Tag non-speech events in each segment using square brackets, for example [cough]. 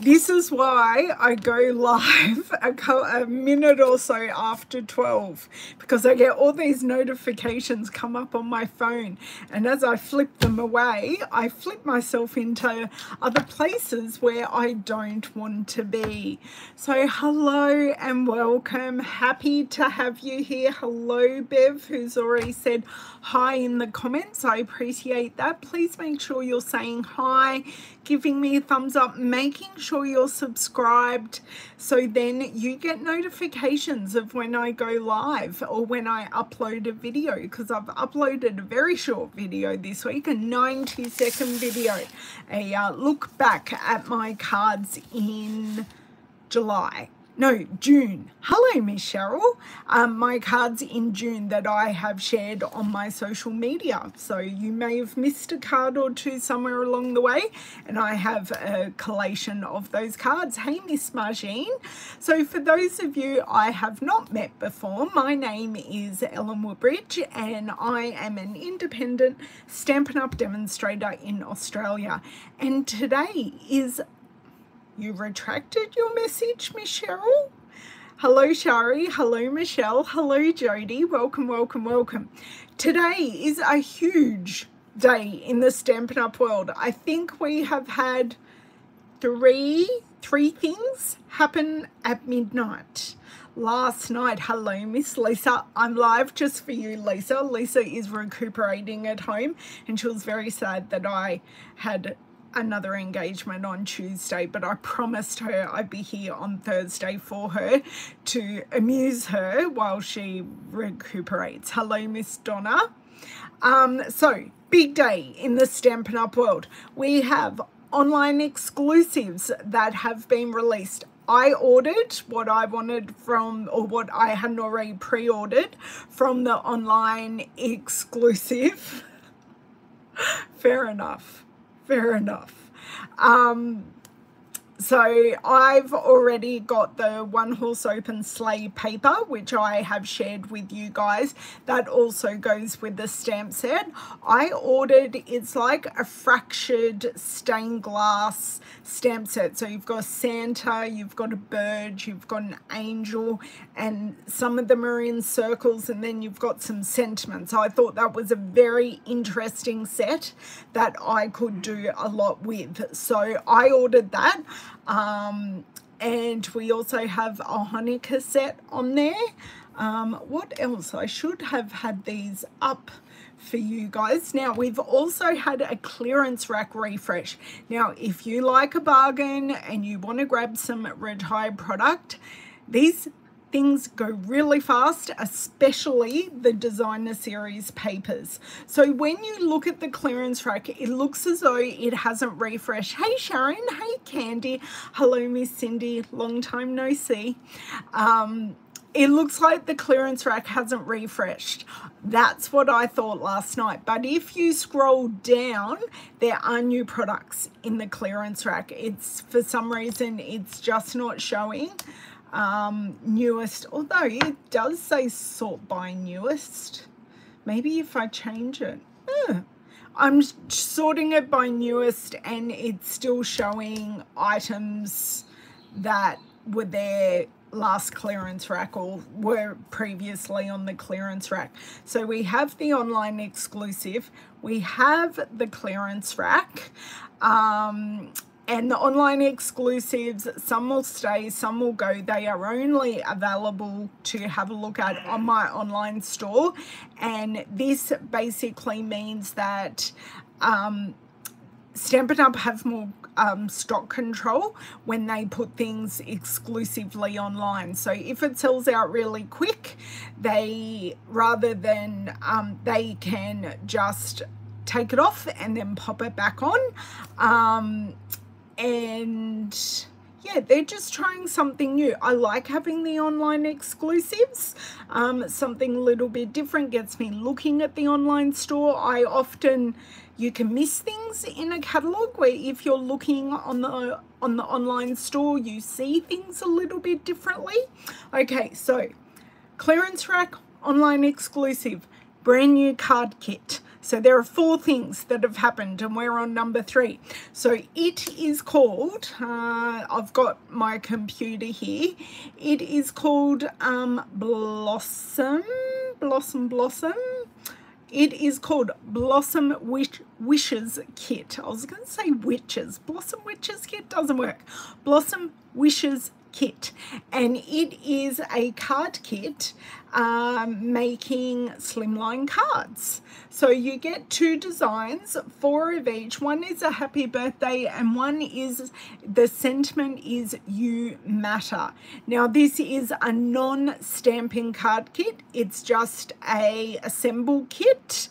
this is why I go live [laughs] a, a, minute or so after 12 because I get all these notifications come up on my phone and as I flip them away I flip myself into other places where I don't want to be. So hello and welcome. Happy to have you here. Hello Bev who's already said hi in the comments. I appreciate that. Please make sure you're saying hi giving me a thumbs up, making sure you're subscribed so then you get notifications of when I go live or when I upload a video because I've uploaded a very short video this week, a 90 second video, a uh, look back at my cards in July no, June. Hello, Miss Cheryl. Um, my cards in June that I have shared on my social media. So you may have missed a card or two somewhere along the way, and I have a collation of those cards. Hey, Miss Margine. So for those of you I have not met before, my name is Ellen Woodbridge, and I am an independent Stampin' Up! demonstrator in Australia. And today is you retracted your message, Michelle? Hello, Shari. Hello, Michelle. Hello, Jody. Welcome, welcome, welcome. Today is a huge day in the Stampin' Up! world. I think we have had three, three things happen at midnight last night. Hello, Miss Lisa. I'm live just for you, Lisa. Lisa is recuperating at home and she was very sad that I had another engagement on Tuesday, but I promised her I'd be here on Thursday for her to amuse her while she recuperates. Hello, Miss Donna. Um, so, big day in the Stampin' Up! world. We have online exclusives that have been released. I ordered what I wanted from, or what I hadn't already pre-ordered from the online exclusive. [laughs] Fair enough fair enough. Um, so I've already got the one horse open sleigh paper, which I have shared with you guys. That also goes with the stamp set. I ordered, it's like a fractured stained glass stamp set. So you've got Santa, you've got a bird, you've got an angel, and some of them are in circles, and then you've got some sentiments. I thought that was a very interesting set that I could do a lot with. So I ordered that. Um, and we also have a Hanukkah set on there. Um, what else? I should have had these up for you guys. Now, we've also had a clearance rack refresh. Now, if you like a bargain and you want to grab some retired product, these things go really fast, especially the designer series papers. So when you look at the clearance rack, it looks as though it hasn't refreshed. Hey Sharon, hey Candy, hello Miss Cindy, long time no see. Um, it looks like the clearance rack hasn't refreshed. That's what I thought last night. But if you scroll down, there are new products in the clearance rack. It's for some reason, it's just not showing um, newest, although it does say sort by newest. Maybe if I change it. Eh. I'm sorting it by newest and it's still showing items that were there last clearance rack or were previously on the clearance rack. So we have the online exclusive, we have the clearance rack, um, and the online exclusives, some will stay, some will go. They are only available to have a look at on my online store. And this basically means that um, Stampin' Up! have more um, stock control when they put things exclusively online. So if it sells out really quick, they, rather than, um, they can just take it off and then pop it back on. Um, and yeah, they're just trying something new. I like having the online exclusives. Um, something a little bit different gets me looking at the online store. I often, you can miss things in a catalogue where if you're looking on the on the online store, you see things a little bit differently. Okay, so clearance rack, online exclusive, brand new card kit So there are four things that have happened and we're on number three. So it is called, uh, I've got my computer here. It is called um, Blossom, Blossom, Blossom. It is called Blossom Wish Wishes Kit. I was going to say witches. Blossom Witches Kit doesn't work. Blossom Wishes kit and it is a card kit um, making slimline cards. So you get two designs four of each. One is a happy birthday and one is the sentiment is you matter. Now this is a non-stamping card kit. It's just a assemble kit.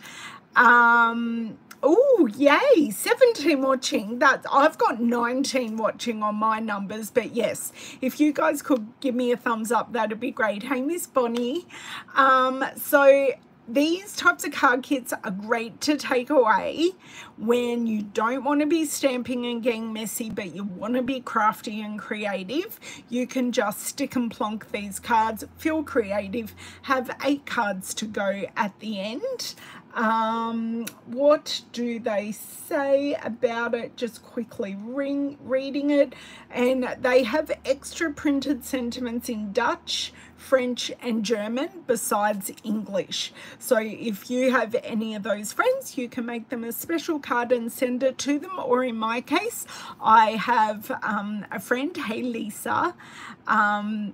Um Oh, yay. 17 watching. That I've got 19 watching on my numbers, but yes, if you guys could give me a thumbs up, that'd be great. Hey, Miss Bonnie. Um, so these types of card kits are great to take away when you don't want to be stamping and getting messy but you want to be crafty and creative you can just stick and plonk these cards feel creative have eight cards to go at the end um, what do they say about it? Just quickly ring, reading it. And they have extra printed sentiments in Dutch, French and German besides English. So if you have any of those friends, you can make them a special card and send it to them. Or in my case, I have um, a friend, hey Lisa, um,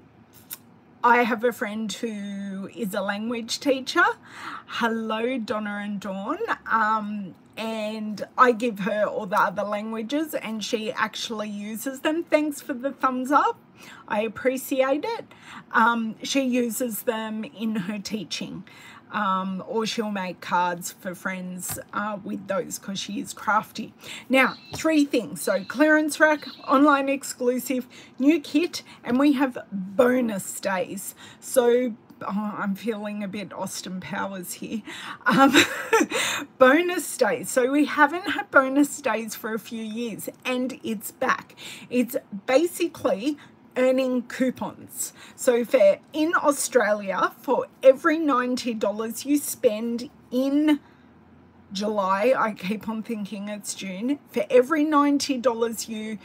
I have a friend who is a language teacher. Hello, Donna and Dawn. Um, and I give her all the other languages and she actually uses them. Thanks for the thumbs up. I appreciate it. Um, she uses them in her teaching um, or she'll make cards for friends uh, with those because she is crafty. Now, three things. So clearance rack, online exclusive, new kit, and we have bonus days. So Oh, I'm feeling a bit Austin Powers here. Um, [laughs] bonus days. So we haven't had bonus days for a few years and it's back. It's basically earning coupons. So for in Australia, for every $90 you spend in July, I keep on thinking it's June, for every $90 you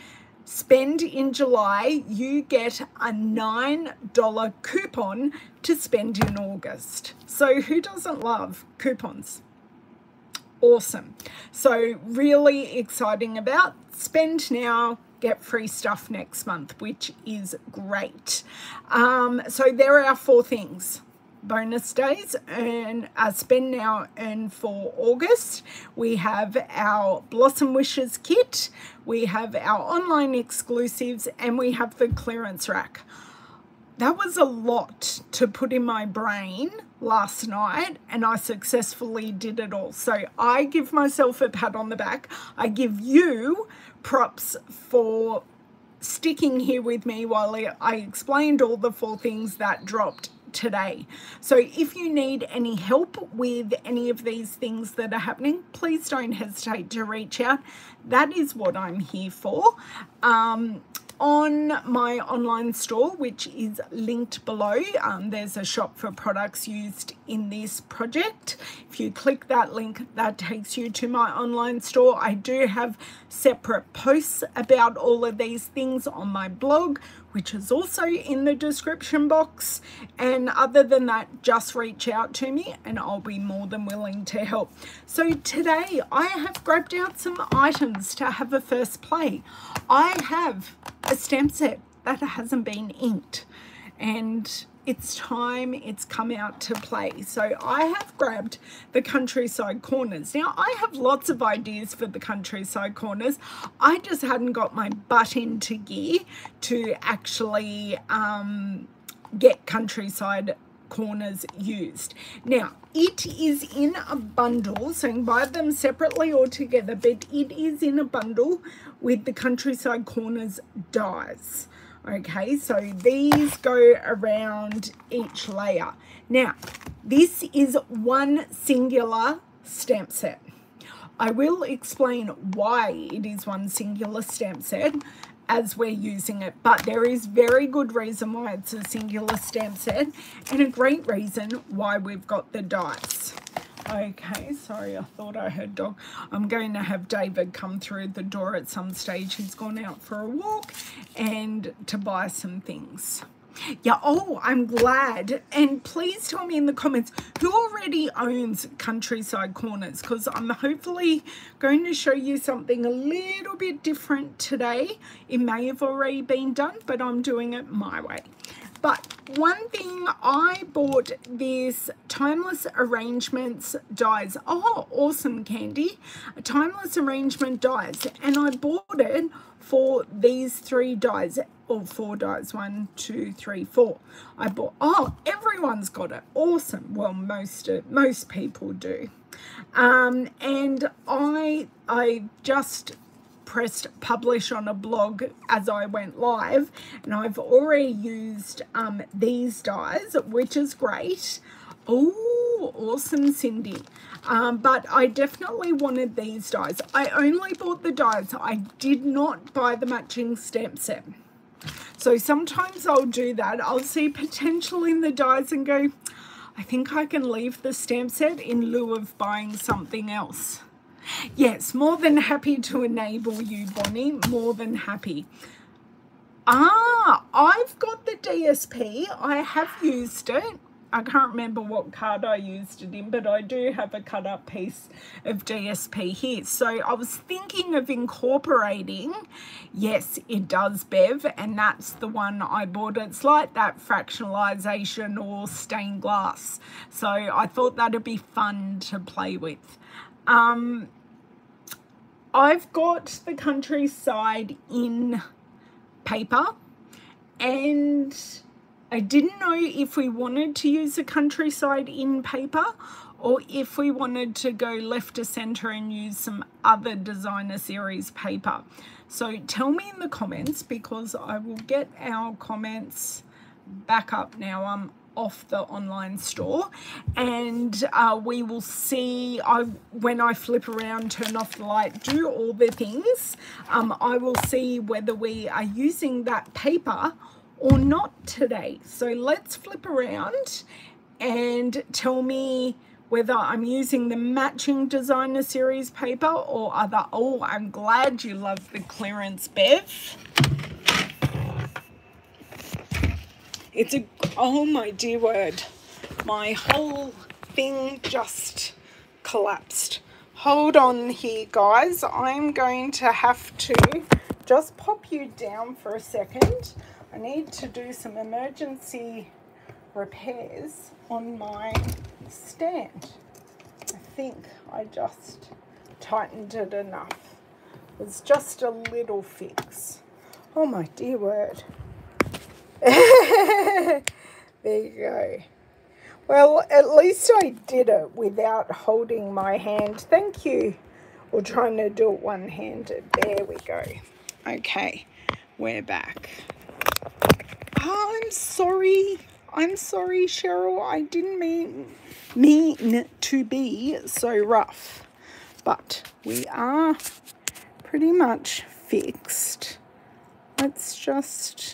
spend in July, you get a $9 coupon to spend in August. So who doesn't love coupons? Awesome. So really exciting about spend now, get free stuff next month, which is great. Um, so there are our four things. Bonus days and uh, spend now and for August. We have our Blossom Wishes kit, we have our online exclusives, and we have the clearance rack. That was a lot to put in my brain last night and I successfully did it all. So I give myself a pat on the back. I give you props for sticking here with me while I explained all the four things that dropped today. So if you need any help with any of these things that are happening, please don't hesitate to reach out. That is what I'm here for. Um, on my online store, which is linked below. Um, there's a shop for products used in this project. If you click that link, that takes you to my online store. I do have separate posts about all of these things on my blog, which is also in the description box. And other than that, just reach out to me and I'll be more than willing to help. So today I have grabbed out some items to have a first play. I have a stamp set that hasn't been inked and it's time it's come out to play. So I have grabbed the countryside corners. Now I have lots of ideas for the countryside corners. I just hadn't got my butt into gear to actually um, get countryside corners used. Now it is in a bundle so you can buy them separately or together but it is in a bundle with the countryside corners dies okay so these go around each layer. Now this is one singular stamp set. I will explain why it is one singular stamp set as we're using it but there is very good reason why it's a singular stamp set and a great reason why we've got the dice Okay, sorry, I thought I heard dog. I'm going to have David come through the door at some stage. He's gone out for a walk and to buy some things. Yeah, oh, I'm glad. And please tell me in the comments who already owns Countryside Corners because I'm hopefully going to show you something a little bit different today. It may have already been done, but I'm doing it my way. But one thing I bought this Timeless Arrangements dies. Oh, awesome, Candy. A Timeless Arrangement dies. And I bought it for these three dies or four dies one two three four i bought oh everyone's got it awesome well most most people do um and i i just pressed publish on a blog as I went live. And I've already used um, these dies which is great. Oh awesome Cindy. Um, but I definitely wanted these dies I only bought the dies I did not buy the matching stamp set so sometimes I'll do that. I'll see potential in the dies and go I think I can leave the stamp set in lieu of buying something else Yes, more than happy to enable you, Bonnie. More than happy. Ah, I've got the DSP. I have used it. I can't remember what card I used it in, but I do have a cut up piece of DSP here. So I was thinking of incorporating, yes, it does, Bev, and that's the one I bought. It's like that fractionalization or stained glass. So I thought that'd be fun to play with. Um, I've got the Countryside Inn paper and I didn't know if we wanted to use the Countryside Inn paper or if we wanted to go left to center and use some other designer series paper. So tell me in the comments because I will get our comments back up now. I'm off the online store. And uh, we will see I when I flip around turn off the light do all the things um, I will see whether we are using that paper or not today. So let's flip around and tell me whether I'm using the matching designer series paper or other. Oh I'm glad you love the clearance Bev It's a, oh my dear word, my whole thing just collapsed. Hold on here, guys. I'm going to have to just pop you down for a second. I need to do some emergency repairs on my stand. I think I just tightened it enough. It's just a little fix. Oh my dear word. [laughs] there you go. Well, at least I did it without holding my hand. Thank you. Or trying to do it one-handed. There we go. Okay, we're back. Oh, I'm sorry. I'm sorry, Cheryl. I didn't mean mean to be so rough. But we are pretty much fixed. Let's just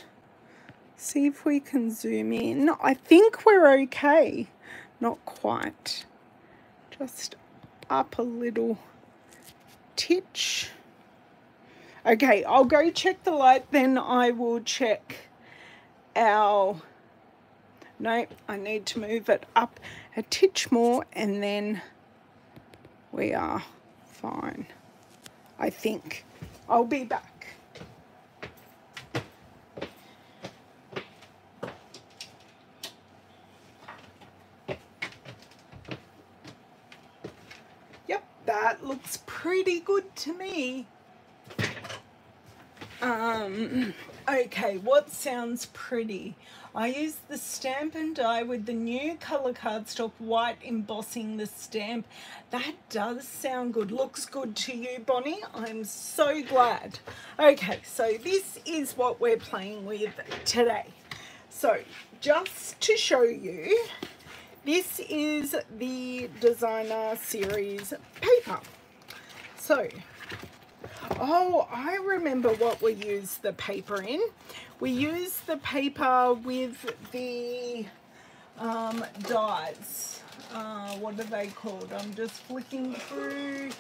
see if we can zoom in. I think we're okay. Not quite. Just up a little titch. Okay, I'll go check the light, then I will check our... No, I need to move it up a titch more and then we are fine. I think. I'll be back. that looks pretty good to me. Um, okay, what sounds pretty? I use the stamp and Die with the new colour cardstock white embossing the stamp. That does sound good. Looks good to you, Bonnie. I'm so glad. Okay, so this is what we're playing with today. So, just to show you, this is the designer series paper. So, oh, I remember what we used the paper in. We used the paper with the um, dies. Uh, what are they called? I'm just flicking through.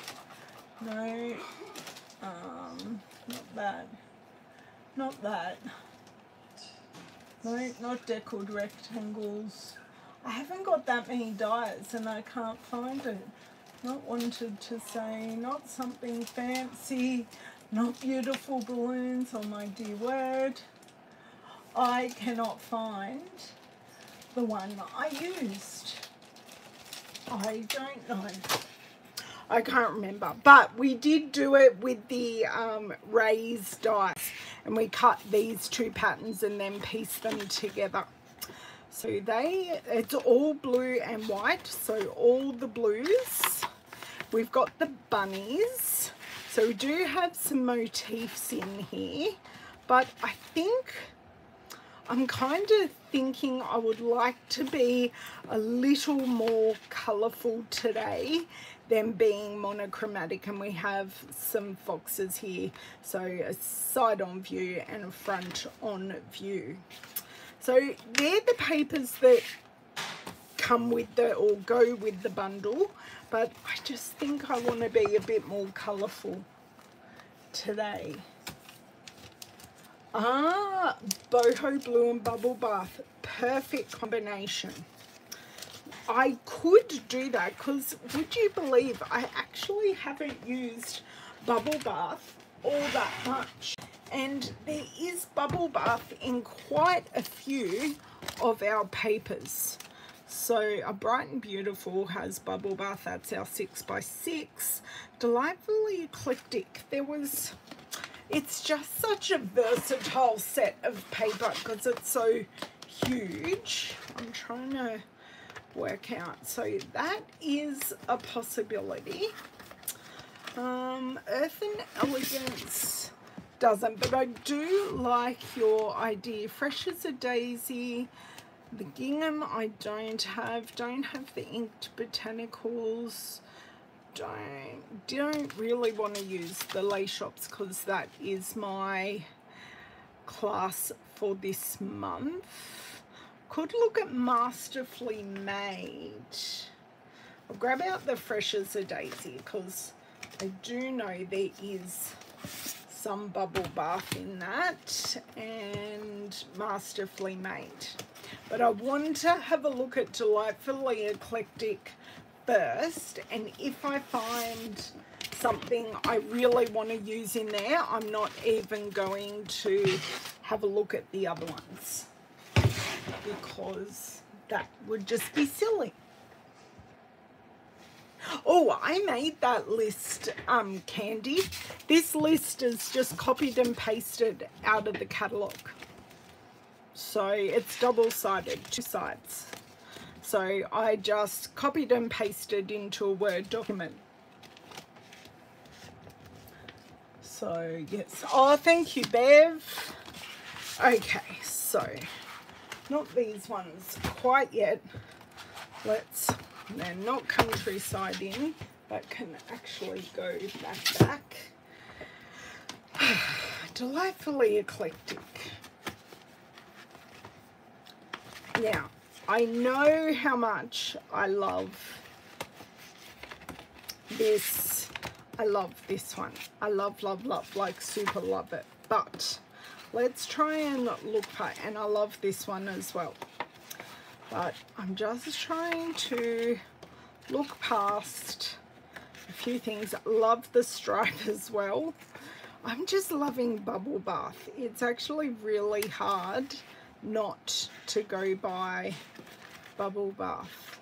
No, um, not that. Not that. No, not deckled rectangles. I haven't got that many dies and I can't find it. Not wanted to say, not something fancy, not beautiful balloons, oh my dear word. I cannot find the one I used. I don't know. I can't remember. But we did do it with the um, raised dies. And we cut these two patterns and then pieced them together. So they, it's all blue and white. So all the blues. We've got the bunnies. So we do have some motifs in here. But I think I'm kind of thinking I would like to be a little more colourful today than being monochromatic and we have some foxes here so a side on view and a front on view so they're the papers that come with the or go with the bundle but I just think I want to be a bit more colourful today Ah, boho blue and bubble bath. Perfect combination. I could do that because would you believe I actually haven't used bubble bath all that much. And there is bubble bath in quite a few of our papers. So a Bright and Beautiful has bubble bath. That's our 6 by 6 Delightfully eclectic. There was it's just such a versatile set of paper because it's so huge. I'm trying to work out. So that is a possibility. Um, Earth and Elegance doesn't, but I do like your idea. Fresh as a daisy. The gingham I don't have. Don't have the inked botanicals. Don't don't really want to use the lay shops because that is my class for this month. Could look at masterfully made. I'll grab out the fresh as a daisy because I do know there is some bubble bath in that and masterfully made but I want to have a look at delightfully eclectic first and if I find something I really want to use in there I'm not even going to have a look at the other ones because that would just be silly Oh, I made that list, um, Candy. This list is just copied and pasted out of the catalogue. So it's double-sided, two sides. So I just copied and pasted into a Word document. So yes, oh thank you Bev. Okay, so not these ones quite yet. Let's, they're not Countryside Inn, but can actually go back back. [sighs] Delightfully eclectic. Now, I know how much I love this. I love this one. I love, love, love, like super love it. But let's try and look for, and I love this one as well. But I'm just trying to look past a few things. Love the stripe [laughs] as well. I'm just loving Bubble Bath. It's actually really hard not to go by bubble bath.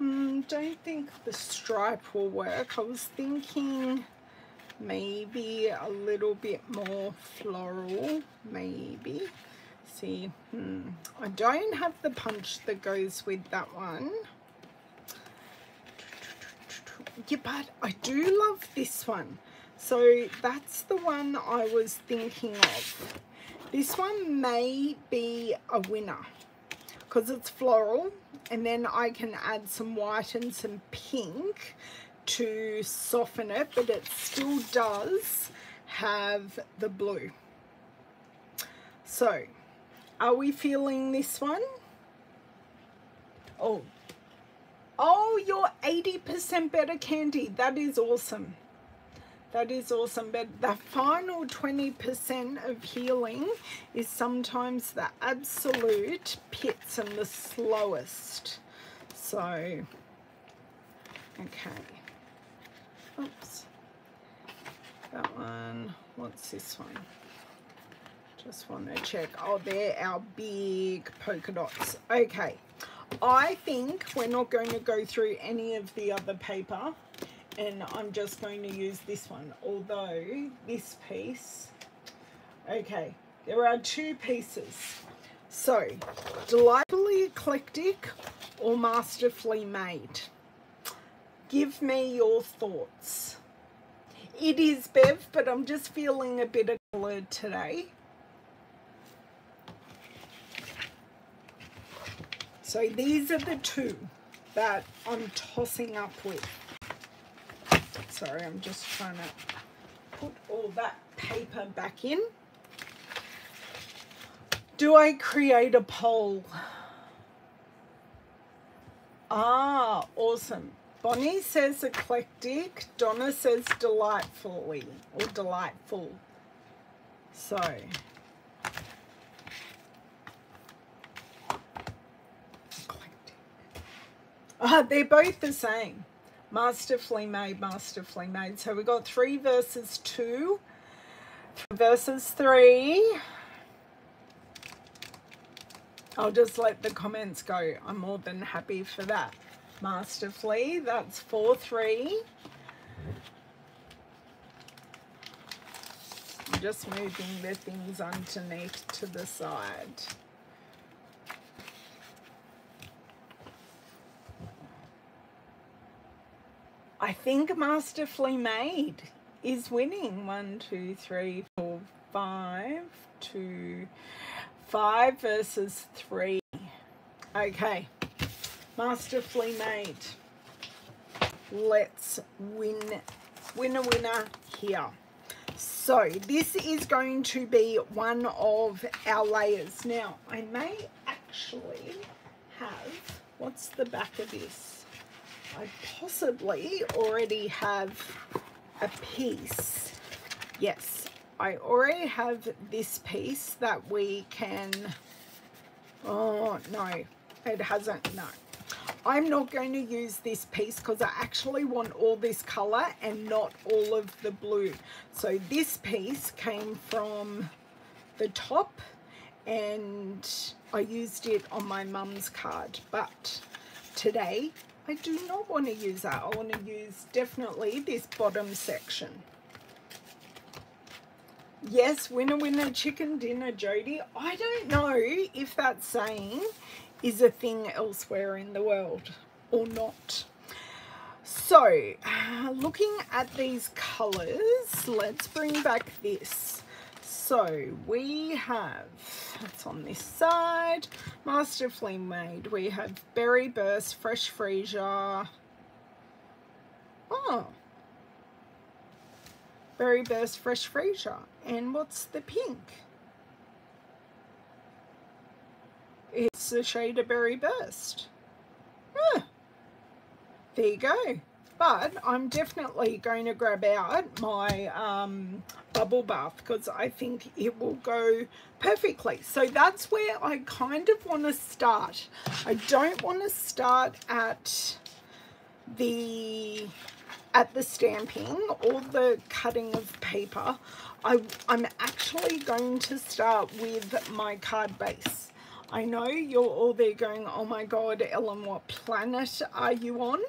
Mm, don't think the stripe will work. I was thinking maybe a little bit more floral, maybe. See, hmm. I don't have the punch that goes with that one. Yeah, but I do love this one. So that's the one I was thinking of. This one may be a winner because it's floral and then I can add some white and some pink to soften it but it still does have the blue so are we feeling this one Oh, oh, you're 80% better, Candy. That is awesome. That is awesome. But the final 20% of healing is sometimes the absolute pits and the slowest. So, okay. Oops. That one. What's this one? Just want to check. Oh, they're our big polka dots. Okay. I think we're not going to go through any of the other paper and I'm just going to use this one. Although this piece okay there are two pieces. So delightfully eclectic or masterfully made? Give me your thoughts. It is Bev but I'm just feeling a bit of colour today. So these are the two that I'm tossing up with Sorry, I'm just trying to put all that paper back in. Do I create a poll? Ah, awesome. Bonnie says eclectic. Donna says delightfully or delightful. So, eclectic. Ah, they're both the same masterfully made, masterfully made. So we got three verses two, verses three. I'll just let the comments go. I'm more than happy for that. Masterfully, that's four, three. I'm just moving the things underneath to the side. I think Masterfully Made is winning. One, two, three, four, five, two, five versus three. Okay, Masterfully Made. Let's win, winner, winner here. So this is going to be one of our layers. Now, I may actually have, what's the back of this? I possibly already have a piece. Yes, I already have this piece that we can... Oh, no, it hasn't, no. I'm not going to use this piece because I actually want all this colour and not all of the blue. So this piece came from the top and I used it on my mum's card. But today I do not want to use that. I want to use definitely this bottom section. Yes, winner, winner, chicken dinner, Jody. I don't know if that saying is a thing elsewhere in the world or not. So, [sighs] looking at these colours, let's bring back this. So we have, it's on this side, Masterfully Made. We have Berry Burst, Fresh Freesia. Oh. Berry Burst, Fresh Freesia. And what's the pink? It's the shade of Berry Burst. Huh. There you go but I'm definitely going to grab out my um, bubble bath because I think it will go perfectly. So that's where I kind of want to start. I don't want to start at the at the stamping or the cutting of paper. I, I'm actually going to start with my card base. I know you're all there going, oh my God, Ellen, what planet are you on?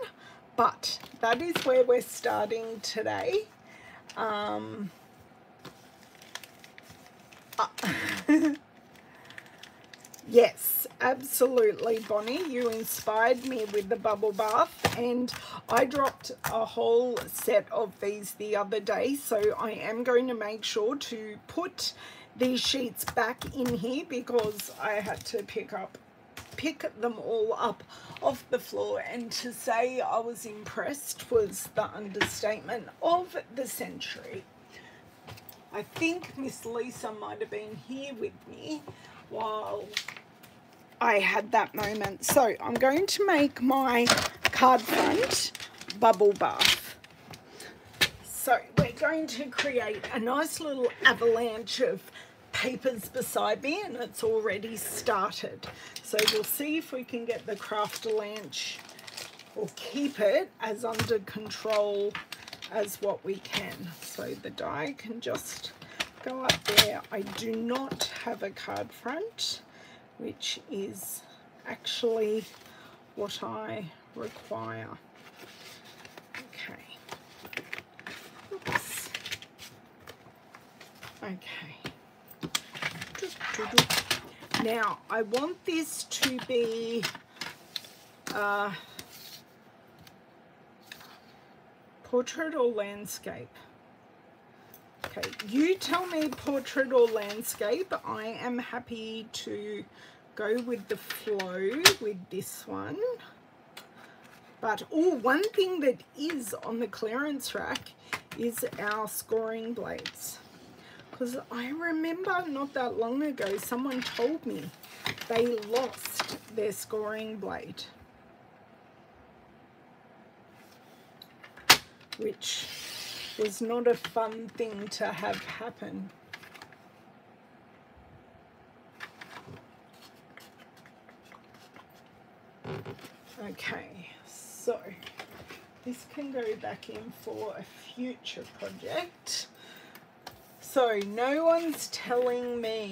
But that is where we're starting today. Um, uh, [laughs] yes, absolutely, Bonnie. You inspired me with the bubble bath and I dropped a whole set of these the other day. So I am going to make sure to put these sheets back in here because I had to pick up pick them all up off the floor and to say I was impressed was the understatement of the century. I think Miss Lisa might have been here with me while I had that moment. So I'm going to make my card front bubble bath. So we're going to create a nice little avalanche of papers beside me and it's already started. So we'll see if we can get the craft Craftalanche or keep it as under control as what we can. So the die can just go up there. I do not have a card front, which is actually what I require. Okay. Oops. Okay. Now, I want this to be uh, portrait or landscape. Okay, you tell me portrait or landscape. I am happy to go with the flow with this one. But, oh, one thing that is on the clearance rack is our scoring blades. Because I remember not that long ago, someone told me they lost their scoring blade. Which was not a fun thing to have happen. Okay, so this can go back in for a future project. So no one's telling me.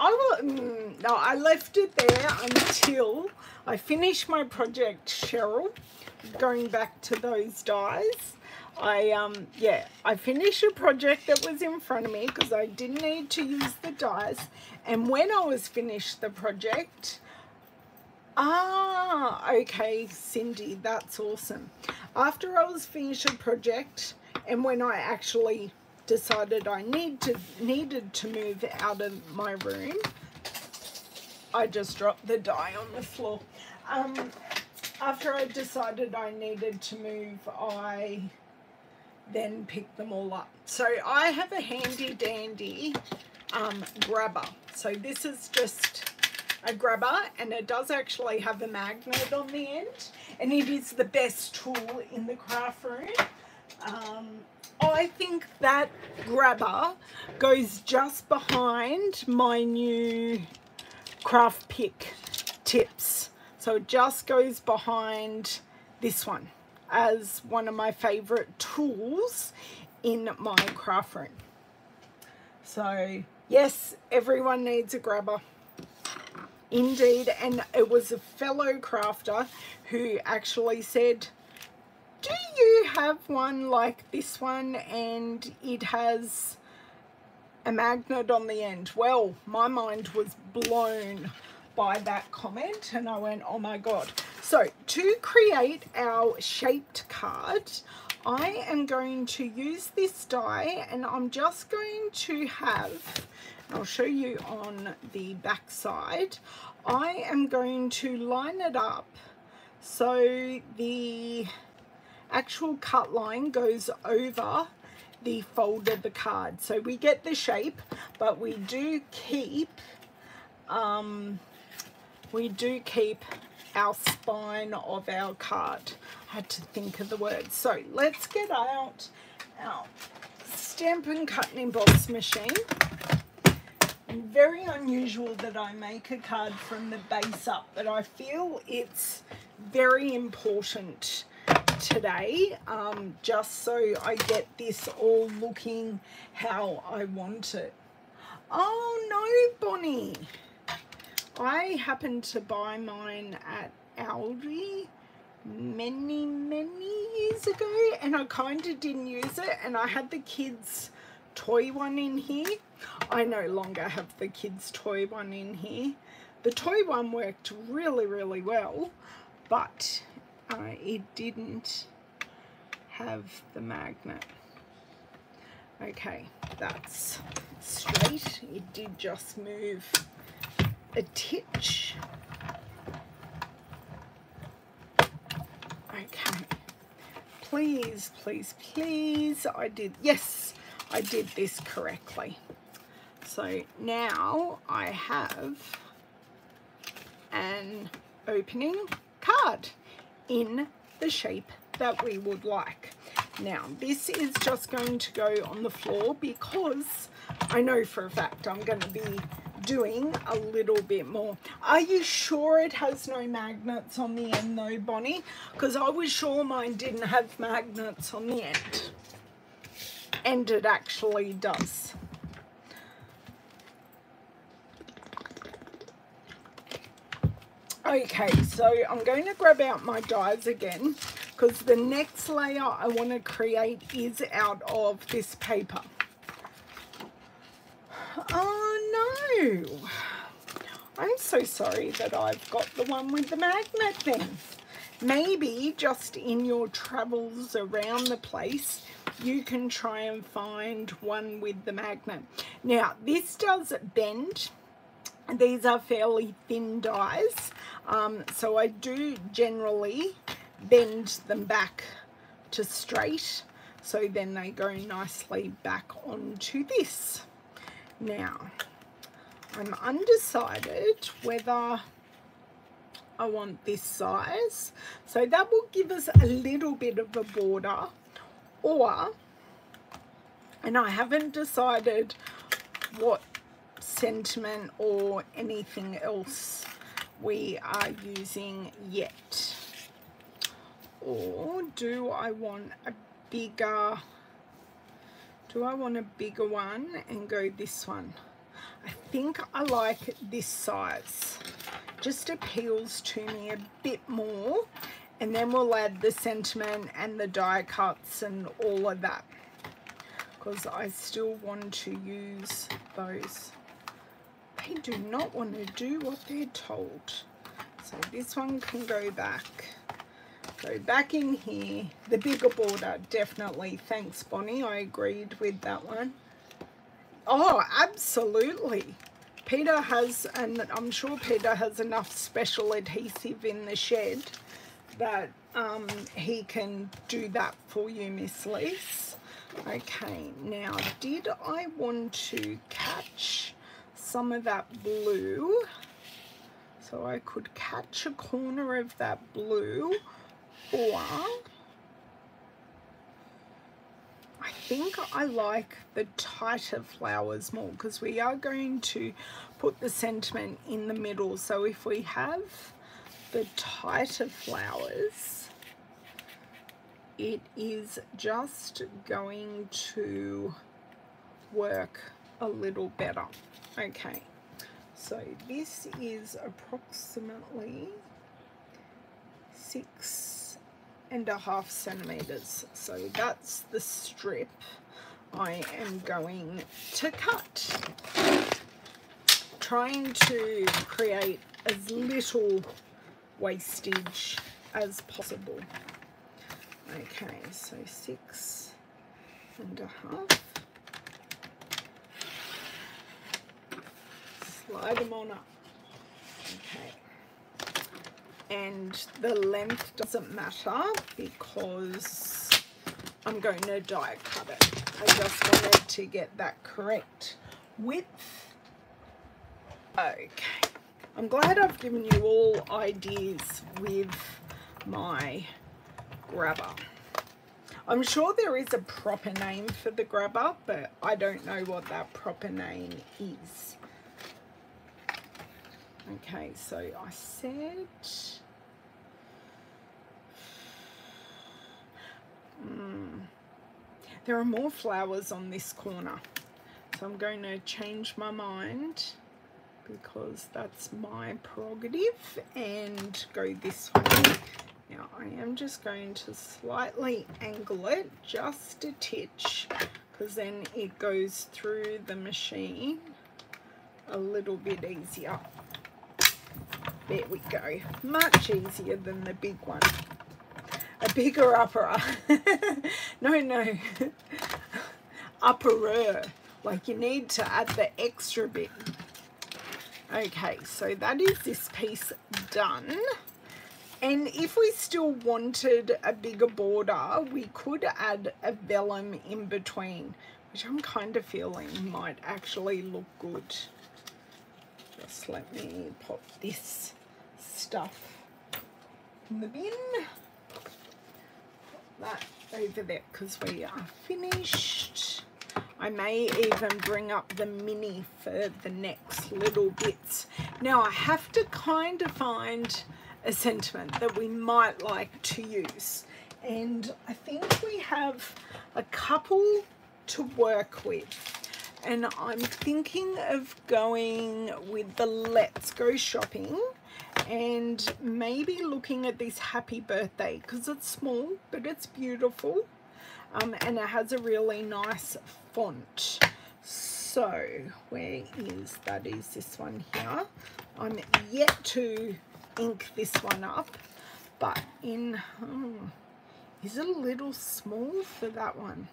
I will, mm, no, I left it there until I finish my project, Cheryl going back to those dies, I, um, yeah, I finished a project that was in front of me because I didn't need to use the dies. And when I was finished the project, ah, okay, Cindy, that's awesome. After I was finished a project and when I actually decided I need to needed to move out of my room, I just dropped the die on the floor. Um, after I decided I needed to move, I then picked them all up. So I have a handy dandy um, grabber. So this is just a grabber and it does actually have a magnet on the end and it is the best tool in the craft room. Um, I think that grabber goes just behind my new craft pick tips. So it just goes behind this one as one of my favorite tools in my craft room. So yes, everyone needs a grabber. Indeed, and it was a fellow crafter who actually said, do you have one like this one and it has a magnet on the end? Well, my mind was blown by that comment and I went, oh my God. So to create our shaped card, I am going to use this die and I'm just going to have, I'll show you on the back side, I am going to line it up so the actual cut line goes over the fold of the card. So we get the shape, but we do keep um, we do keep our spine of our card. I had to think of the word. So let's get out our Stampin' Cut and Emboss machine. very unusual that I make a card from the base up, but I feel it's very important today um, just so I get this all looking how I want it. Oh no, Bonnie. I happened to buy mine at Aldi many, many years ago and I kind of didn't use it and I had the kids toy one in here. I no longer have the kids toy one in here. The toy one worked really, really well, but uh, it didn't have the magnet. Okay, that's straight. It did just move a titch. Okay. Please, please, please. I did, yes, I did this correctly. So now I have an opening card in the shape that we would like. Now this is just going to go on the floor because I know for a fact I'm going to be doing a little bit more. Are you sure it has no magnets on the end though, Bonnie? Because I was sure mine didn't have magnets on the end. And it actually does. Okay, so I'm going to grab out my dies again because the next layer I want to create is out of this paper. Oh no! I'm so sorry that I've got the one with the magnet then. Maybe just in your travels around the place, you can try and find one with the magnet. Now, this does bend. These are fairly thin dies, um, so I do generally bend them back to straight, so then they go nicely back onto this. Now, I'm undecided whether I want this size. So that will give us a little bit of a border or, and I haven't decided what sentiment or anything else we are using yet. Or do I want a bigger do I want a bigger one and go this one? I think I like this size. Just appeals to me a bit more. And then we'll add the sentiment and the die cuts and all of that. Because I still want to use those. They do not want to do what they're told. So this one can go back. Go back in here, the bigger border, definitely. Thanks, Bonnie. I agreed with that one. Oh, absolutely. Peter has, and I'm sure Peter has enough special adhesive in the shed that um, he can do that for you, Miss Lise. Okay, now did I want to catch some of that blue? So I could catch a corner of that blue or I think I like the tighter flowers more because we are going to put the sentiment in the middle. So if we have the tighter flowers, it is just going to work a little better. Okay, so this is approximately six and a half centimeters. So that's the strip I am going to cut. Trying to create as little wastage as possible. Okay, so six and a half. Slide them on up. Okay and the length doesn't matter because I'm going to die cut it. I just wanted to get that correct width. Okay, I'm glad I've given you all ideas with my grabber. I'm sure there is a proper name for the grabber, but I don't know what that proper name is. Okay, so I said Mm. There are more flowers on this corner. So I'm going to change my mind because that's my prerogative and go this way. Now I am just going to slightly angle it just a titch because then it goes through the machine a little bit easier. There we go. Much easier than the big one a bigger upper. [laughs] no, no. Upperer. Like you need to add the extra bit. Okay, so that is this piece done. And if we still wanted a bigger border, we could add a vellum in between. which I'm kind of feeling might actually look good. Just let me pop this stuff in the bin. Put that over there because we are finished. I may even bring up the mini for the next little bits. Now I have to kind of find a sentiment that we might like to use. And I think we have a couple to work with. And I'm thinking of going with the Let's Go Shopping and maybe looking at this happy birthday because it's small but it's beautiful um, and it has a really nice font. So where is that is this one here. I'm yet to ink this one up but in oh, is it a little small for that one?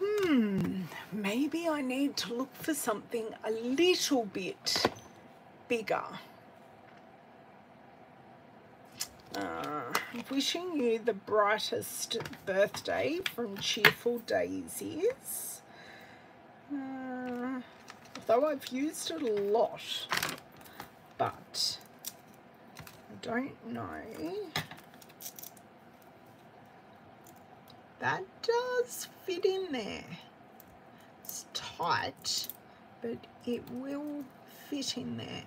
Hmm maybe I need to look for something a little bit bigger uh, wishing you the brightest birthday from Cheerful Daisies. Uh, although I've used it a lot, but I don't know. That does fit in there. It's tight, but it will fit in there.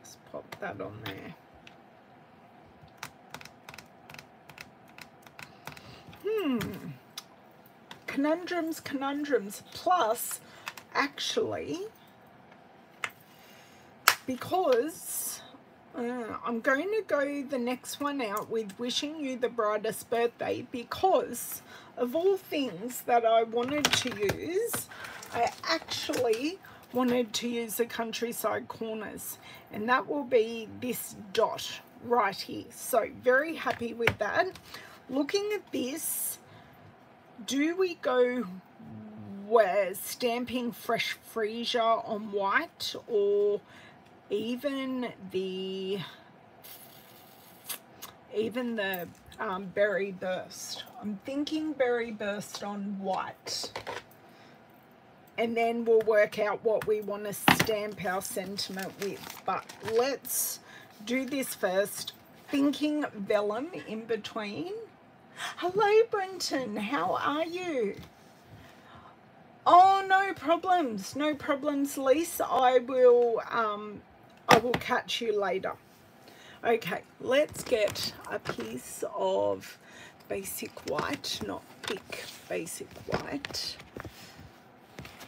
Just pop that on there. Hmm. Conundrums, conundrums. Plus, actually, because uh, I'm going to go the next one out with wishing you the brightest birthday because of all things that I wanted to use, I actually wanted to use the countryside corners. And that will be this dot right here. So very happy with that. Looking at this, do we go where stamping fresh freesia on white or even the even the um, berry burst? I'm thinking berry burst on white and then we'll work out what we want to stamp our sentiment with but let's do this first thinking vellum in between Hello, Brenton. How are you? Oh, no problems. No problems, Lisa. I will, um, I will catch you later. Okay, let's get a piece of basic white, not thick basic white.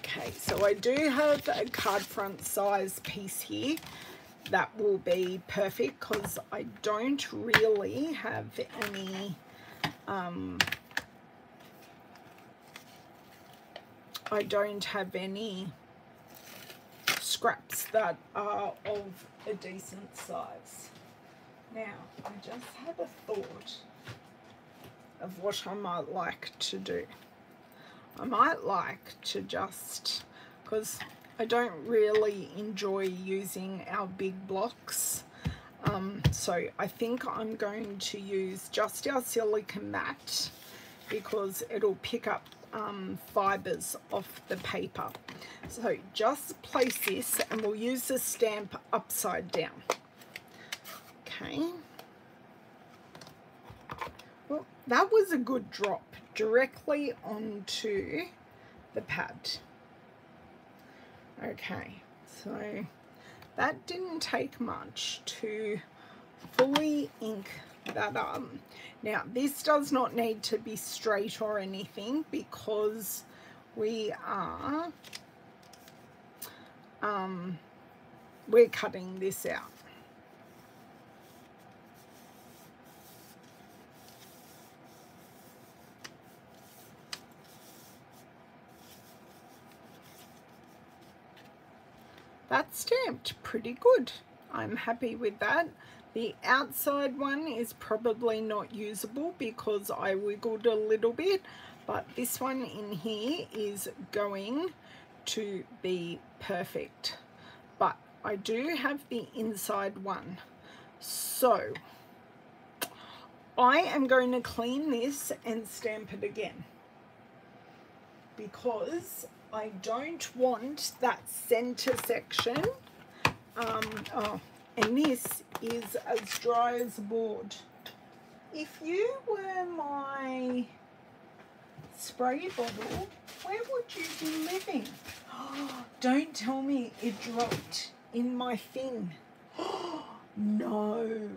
Okay, so I do have a card front size piece here. That will be perfect because I don't really have any um, I don't have any scraps that are of a decent size. Now, I just had a thought of what I might like to do. I might like to just, because I don't really enjoy using our big blocks um, so I think I'm going to use just our silicone mat because it'll pick up um, fibres off the paper. So just place this and we'll use the stamp upside down. Okay. Well, that was a good drop directly onto the pad. Okay, so that didn't take much to fully ink that up. Now this does not need to be straight or anything because we are um, we're cutting this out. That's stamped pretty good. I'm happy with that. The outside one is probably not usable because I wiggled a little bit, but this one in here is going to be perfect. But I do have the inside one. So I am going to clean this and stamp it again because I don't want that center section. Um, oh, and this is as dry as a board. If you were my spray bottle, where would you be living? [gasps] don't tell me it dropped in my thing. [gasps] no.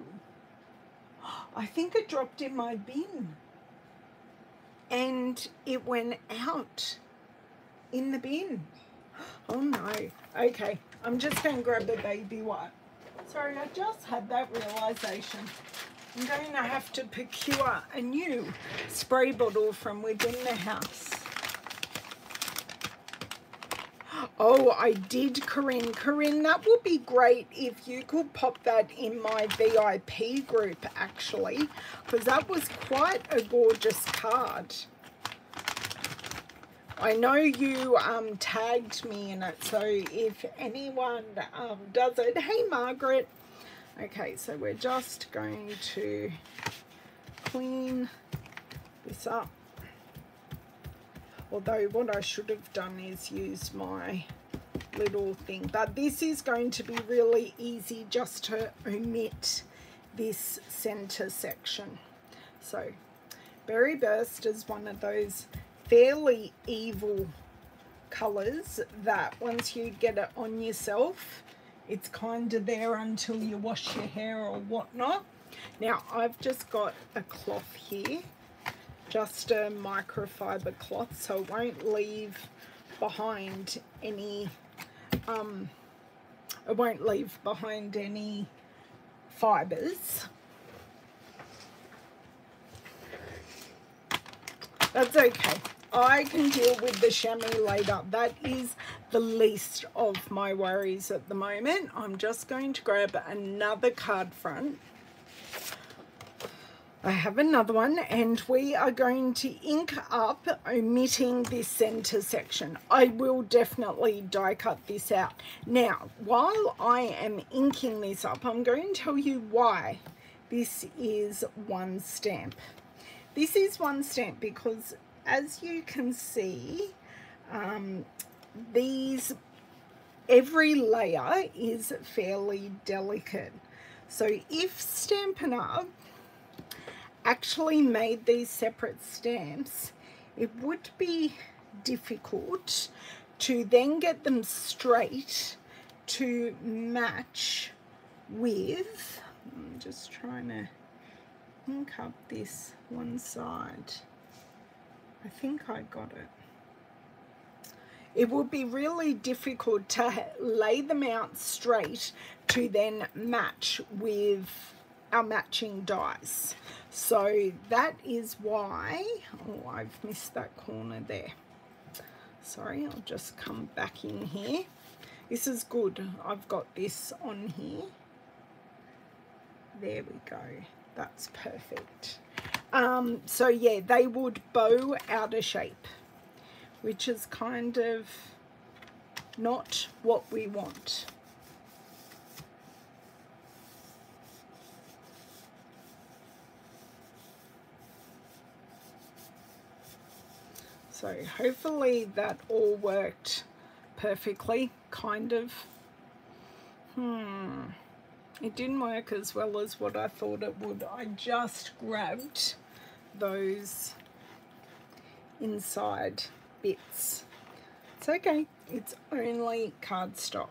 I think it dropped in my bin. And it went out in the bin. Oh no. Okay, I'm just going to grab the baby wipe. Sorry, I just had that realization. I'm going to have to procure a new spray bottle from within the house. Oh, I did, Corinne. Corinne, that would be great if you could pop that in my VIP group, actually, because that was quite a gorgeous card. I know you um, tagged me in it, so if anyone um, does it, hey Margaret. Okay, so we're just going to clean this up. Although what I should have done is use my little thing. But this is going to be really easy just to omit this center section. So Berry Burst is one of those fairly evil colors that once you get it on yourself it's kind of there until you wash your hair or whatnot. Now I've just got a cloth here just a microfiber cloth so it won't leave behind any um it won't leave behind any fibers. That's okay I can deal with the chamois later. That is the least of my worries at the moment. I'm just going to grab another card front. I have another one and we are going to ink up omitting this center section. I will definitely die cut this out. Now, while I am inking this up, I'm going to tell you why this is one stamp. This is one stamp because as you can see, um, these, every layer is fairly delicate. So if Stampin' Up! actually made these separate stamps, it would be difficult to then get them straight to match with, I'm just trying to ink up this one side. I think I got it. It would be really difficult to lay them out straight to then match with our matching dies. So that is why, oh, I've missed that corner there. Sorry, I'll just come back in here. This is good. I've got this on here. There we go. That's perfect. Um, so yeah, they would bow out of shape, which is kind of not what we want. So hopefully that all worked perfectly, kind of. Hmm. It didn't work as well as what I thought it would. I just grabbed those inside bits. It's okay, it's only cardstock.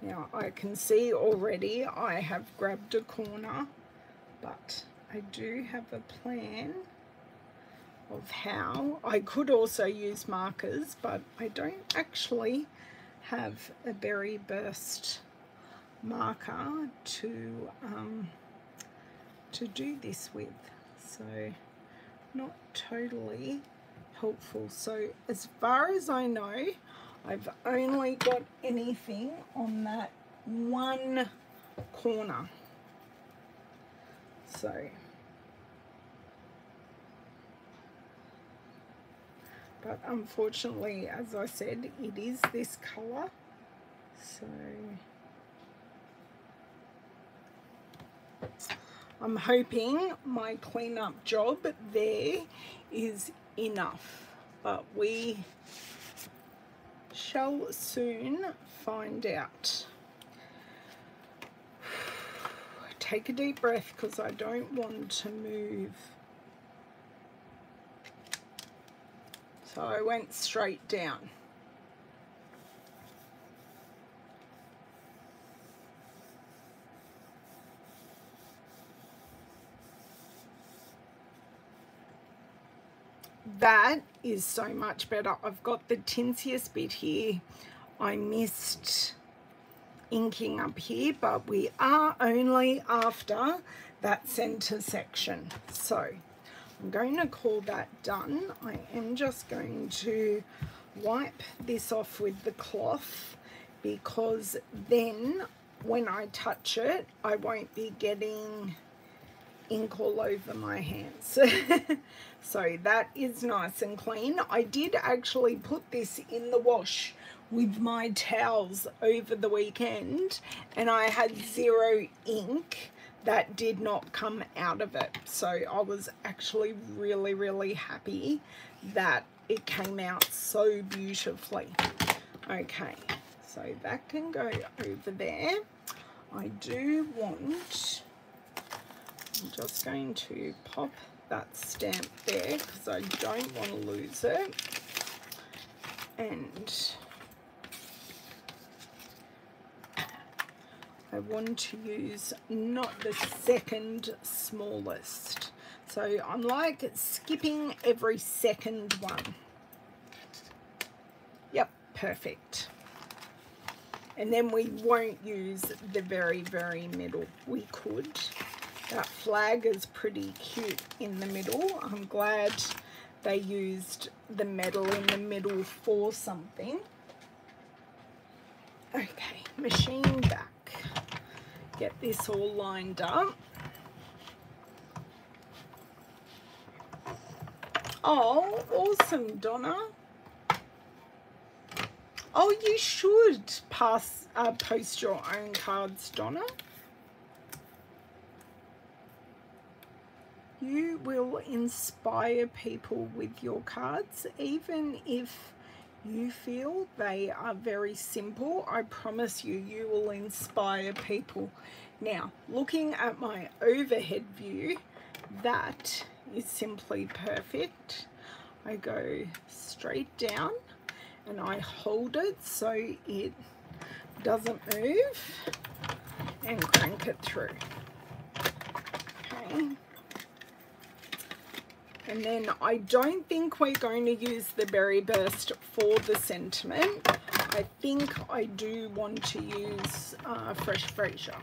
Now I can see already I have grabbed a corner, but I do have a plan of how. I could also use markers, but I don't actually have a berry burst marker to um, to do this with. So not totally helpful. So as far as I know I've only got anything on that one corner. So but unfortunately as I said it is this color so I'm hoping my cleanup job there is enough but we shall soon find out. [sighs] Take a deep breath because I don't want to move So I went straight down. That is so much better. I've got the tinsiest bit here. I missed inking up here, but we are only after that center section. So I'm going to call that done. I am just going to wipe this off with the cloth because then when I touch it, I won't be getting ink all over my hands. [laughs] so that is nice and clean. I did actually put this in the wash with my towels over the weekend and I had zero ink that did not come out of it. So I was actually really, really happy that it came out so beautifully. Okay, so that can go over there. I do want, I'm just going to pop that stamp there because I don't want to lose it. And I want to use not the second smallest. So I'm like skipping every second one. Yep, perfect. And then we won't use the very, very middle. We could. That flag is pretty cute in the middle. I'm glad they used the metal in the middle for something. Okay, machine back get this all lined up. Oh, awesome, Donna. Oh, you should pass uh, post your own cards, Donna. You will inspire people with your cards, even if you feel they are very simple, I promise you, you will inspire people. Now, looking at my overhead view, that is simply perfect. I go straight down and I hold it so it doesn't move and crank it through. Okay. And then I don't think we're going to use the Berry Burst for the sentiment. I think I do want to use uh, Fresh Freesia.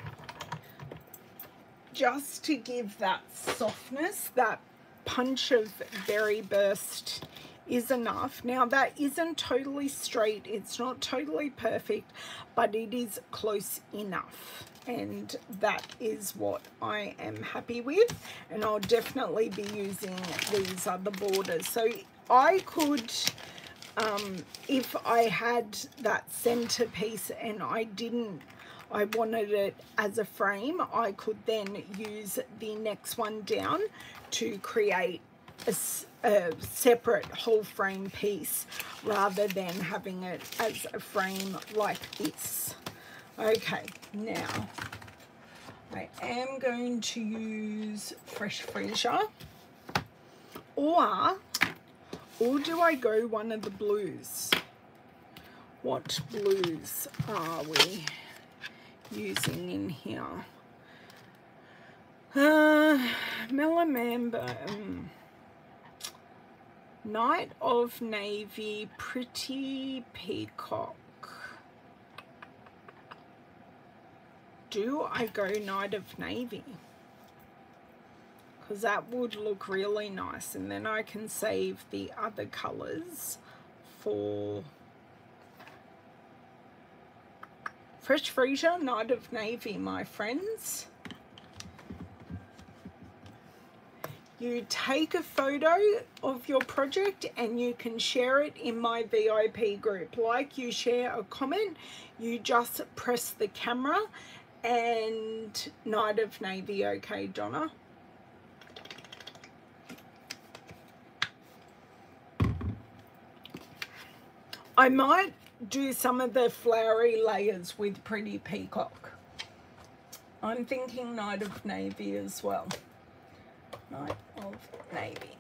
Just to give that softness, that punch of Berry Burst is enough. Now that isn't totally straight, it's not totally perfect, but it is close enough and that is what I am happy with. And I'll definitely be using these other borders. So I could um, if I had that centerpiece and I didn't I wanted it as a frame I could then use the next one down to create a, a separate whole frame piece rather than having it as a frame like this Okay, now I am going to use Fresh Freesia or, or do I go one of the blues? What blues are we using in here? Uh, Melamamba, um, Night of Navy, Pretty Peacock. Do I go Night of Navy? Because that would look really nice. And then I can save the other colours for Fresh Freesia, Night of Navy, my friends. you take a photo of your project and you can share it in my VIP group. Like you share a comment, you just press the camera and Night of Navy, okay, Donna? I might do some of the flowery layers with Pretty Peacock. I'm thinking Night of Navy as well. Night of Navy.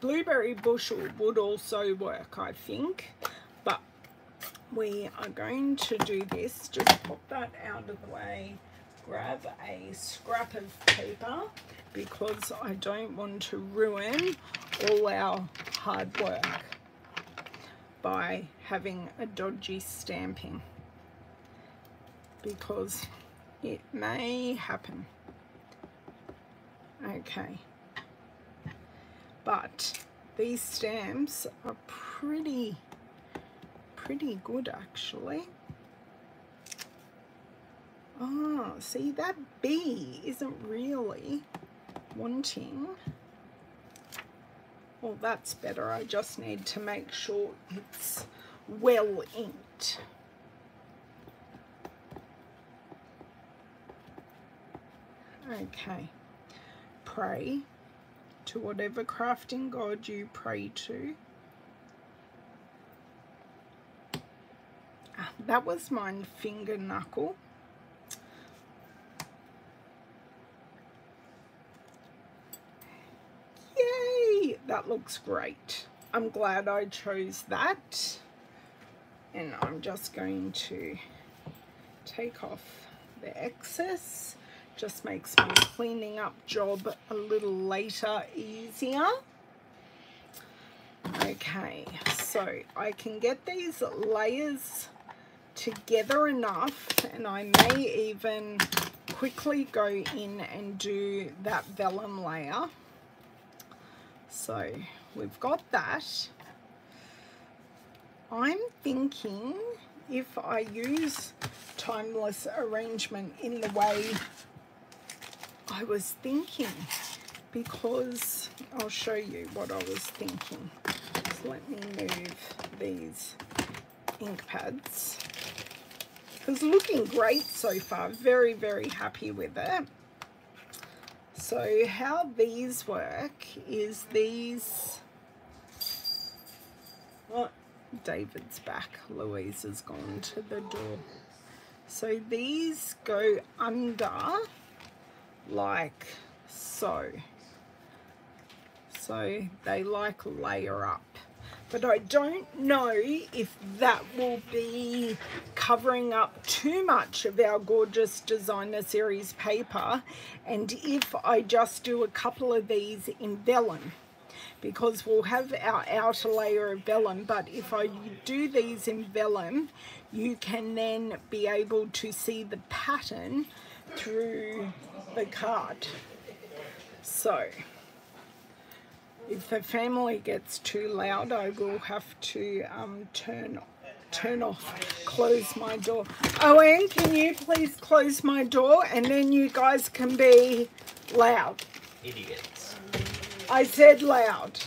Blueberry bushel would also work, I think, we are going to do this. Just pop that out of the way. Grab a scrap of paper because I don't want to ruin all our hard work by having a dodgy stamping because it may happen. Okay. But these stamps are pretty, pretty good actually. Oh, see that B isn't really wanting. Well, that's better. I just need to make sure it's well inked. Okay pray to whatever crafting god you pray to. Ah, that was my finger knuckle. Yay! That looks great. I'm glad I chose that. And I'm just going to take off the excess just makes my cleaning up job a little later easier. Okay, so I can get these layers together enough and I may even quickly go in and do that vellum layer. So we've got that. I'm thinking if I use timeless arrangement in the way I was thinking because I'll show you what I was thinking. So let me move these ink pads. It's looking great so far. Very, very happy with it. So how these work is these... What? David's back. Louise has gone to the door. So these go under like so. So they like layer up. But I don't know if that will be covering up too much of our gorgeous designer series paper and if I just do a couple of these in vellum because we'll have our outer layer of vellum but if I do these in vellum you can then be able to see the pattern through the card. So, if the family gets too loud, I will have to um, turn turn off, close my door. Owen, can you please close my door and then you guys can be loud. Idiots. I said loud.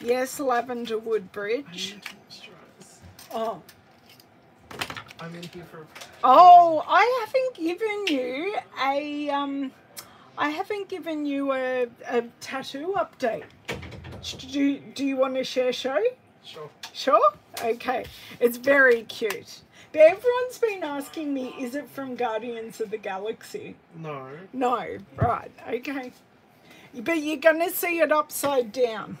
Yes, Lavender Woodbridge. Oh. I'm in here for Oh, I haven't given you a um, I haven't given you a, a tattoo update. Do do you want to share show? Sure. Sure. Okay. It's very cute. But everyone's been asking me, is it from Guardians of the Galaxy? No. No. Right. Okay. But you're gonna see it upside down.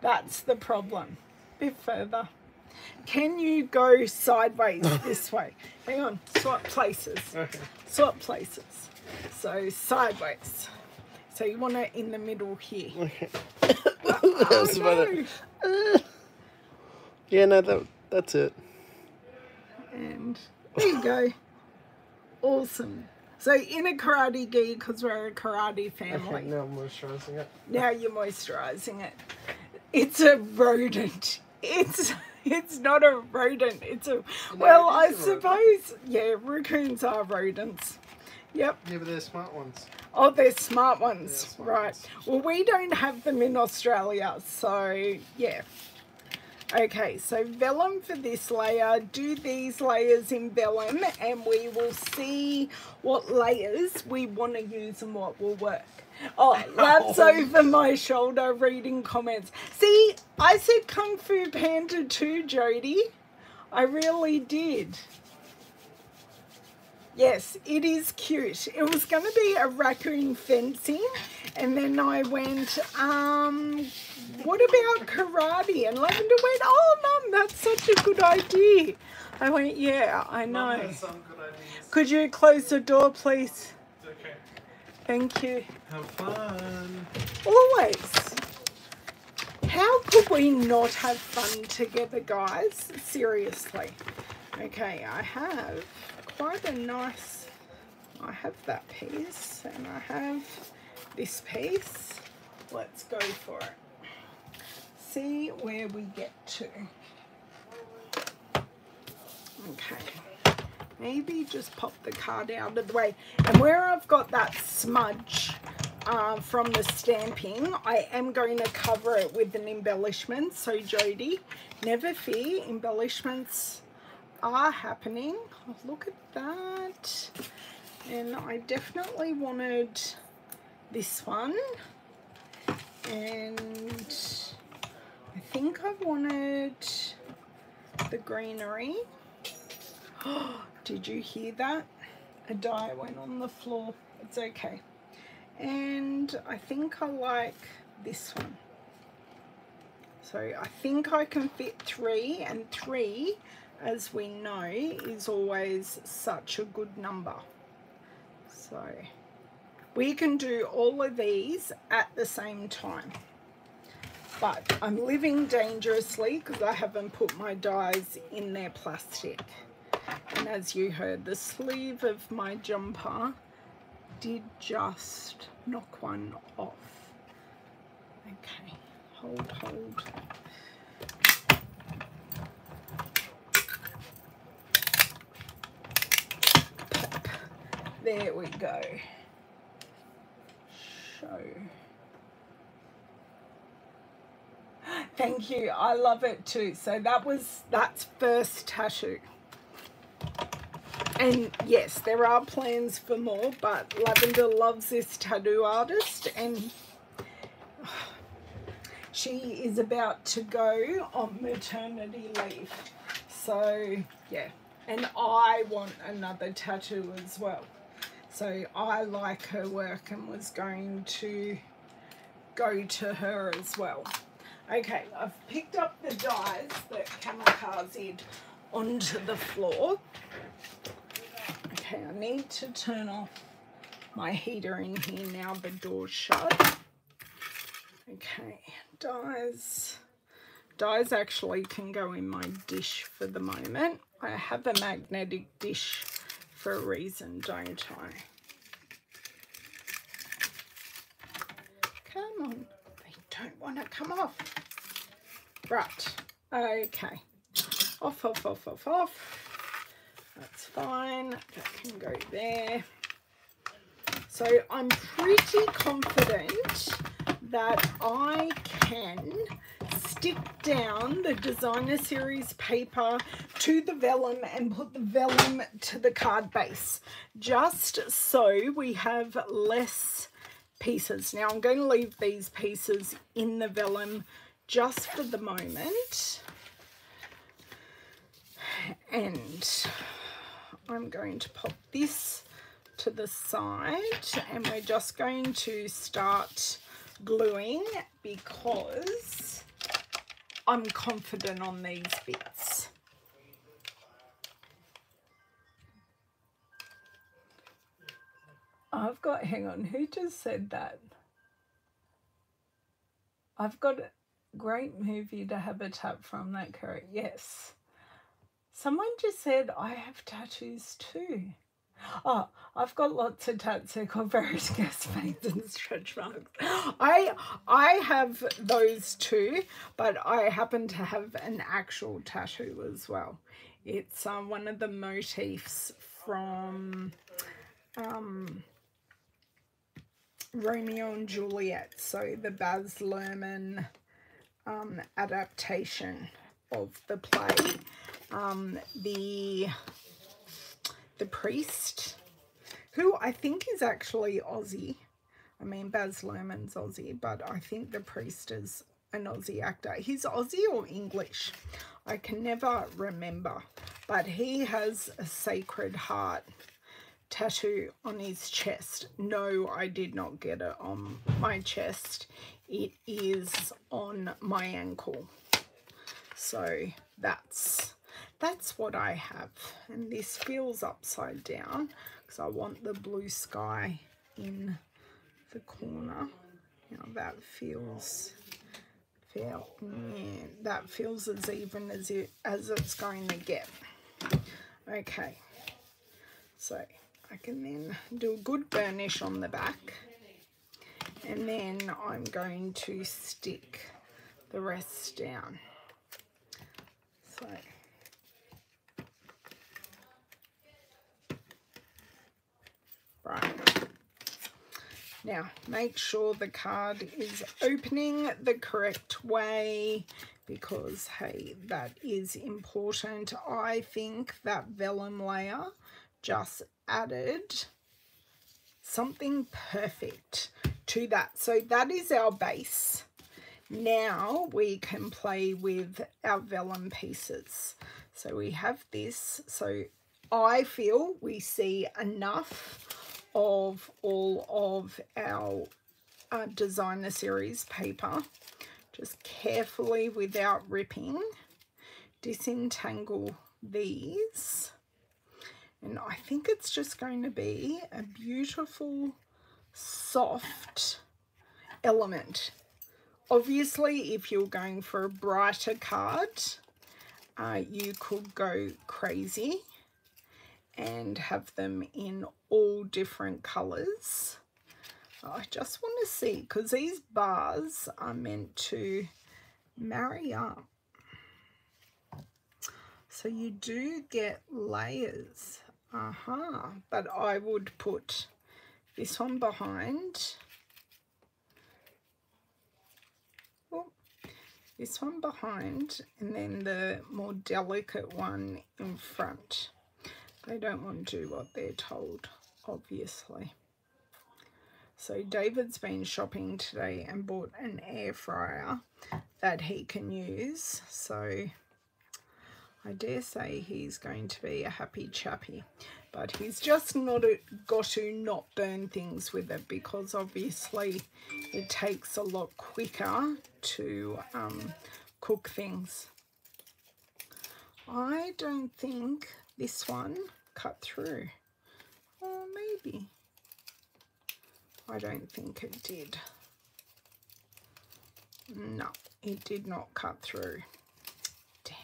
That's the problem. A Bit further. Can you go sideways [laughs] this way? Hang on, swap places. Okay. Swap places. So sideways. So you want it in the middle here. Okay. [coughs] Oh, no. Uh, yeah, no, that that's it. And there you go. Awesome. So in a karate gi, because we're a karate family. Okay, now I'm moisturizing it. Now you're moisturizing it. It's a rodent. It's it's not a rodent. It's a well, I it is a suppose yeah, raccoons are rodents. Yep. Yeah, but they're smart ones. Oh, they're smart ones. Yeah, smart right. ones. Well, we don't have them in Australia, so yeah. Okay, so vellum for this layer. Do these layers in vellum and we will see what layers we want to use and what will work. Oh, [laughs] that's Oh. over my shoulder reading comments. See, I said Kung Fu Panda too, Jody. I really did. Yes, it is cute. It was going to be a raccoon fencing, and then I went, um, what about karate? And Lavender went, oh, Mum, that's such a good idea. I went, yeah, I Mum know. has some good ideas. Could you close the door, please? It's okay. Thank you. Have fun. Always. How could we not have fun together, guys? Seriously. Okay, I have quite a nice. I have that piece and I have this piece. Let's go for it. See where we get to. Okay. Maybe just pop the card out of the way. And where I've got that smudge uh, from the stamping, I am going to cover it with an embellishment. So Jody, never fear, embellishments are happening. Oh, look at that. And I definitely wanted this one. And I think I wanted the greenery. [gasps] Did you hear that? A die went on the floor. It's okay. And I think I like this one. So I think I can fit three, and three, as we know, is always such a good number. So we can do all of these at the same time. But I'm living dangerously because I haven't put my dies in their plastic. And as you heard, the sleeve of my jumper did just knock one off. Okay, hold, hold. There we go. Show. [gasps] Thank you. I love it too. So that was that's first tattoo. And yes, there are plans for more, but Lavender loves this tattoo artist and [sighs] she is about to go on maternity leave. So, yeah. And I want another tattoo as well. So I like her work and was going to go to her as well. Okay, I've picked up the dies that kamikazed onto the floor. Okay, I need to turn off my heater in here now the door's shut. Okay, dies. Dies actually can go in my dish for the moment. I have a magnetic dish for a reason, don't I? Come on. They don't want to come off. Right. Okay. Off, off, off, off, off. That's fine. That can go there. So I'm pretty confident that I can stick down the designer series paper to the vellum and put the vellum to the card base just so we have less pieces. Now I'm going to leave these pieces in the vellum just for the moment and I'm going to pop this to the side and we're just going to start gluing because I'm confident on these bits. I've got, hang on, who just said that? I've got a great movie to habitat from that correct. Yes. Someone just said I have tattoos too. Oh, I've got lots of tats called various [laughs] gas veins and stretch marks. I I have those too, but I happen to have an actual tattoo as well. It's um, one of the motifs from um, Romeo and Juliet, so the Baz Luhrmann um, adaptation of the play. Um, the the priest, who I think is actually Aussie. I mean, Baz Luhrmann's Aussie, but I think the priest is an Aussie actor. He's Aussie or English. I can never remember, but he has a Sacred Heart tattoo on his chest. No, I did not get it on my chest. It is on my ankle. So that's that's what I have. And this feels upside down because I want the blue sky in the corner. Now that feels feel yeah, that feels as even as it as it's going to get. Okay. So I can then do a good burnish on the back and then I'm going to stick the rest down. So right. Now make sure the card is opening the correct way because hey that is important. I think that vellum layer just added something perfect to that. So that is our base. Now we can play with our vellum pieces. So we have this. So I feel we see enough of all of our uh, designer series paper. Just carefully without ripping disentangle these. And I think it's just going to be a beautiful soft element. Obviously if you're going for a brighter card uh, you could go crazy and have them in all different colors. I just want to see because these bars are meant to marry up. So you do get layers. Aha, uh -huh. but I would put this one behind. Oh, this one behind and then the more delicate one in front. They don't want to do what they're told, obviously. So David's been shopping today and bought an air fryer that he can use. So I dare say he's going to be a happy chappy. But he's just not a, got to not burn things with it because obviously it takes a lot quicker to um, cook things. I don't think this one cut through. Or maybe. I don't think it did. No, it did not cut through. Damn.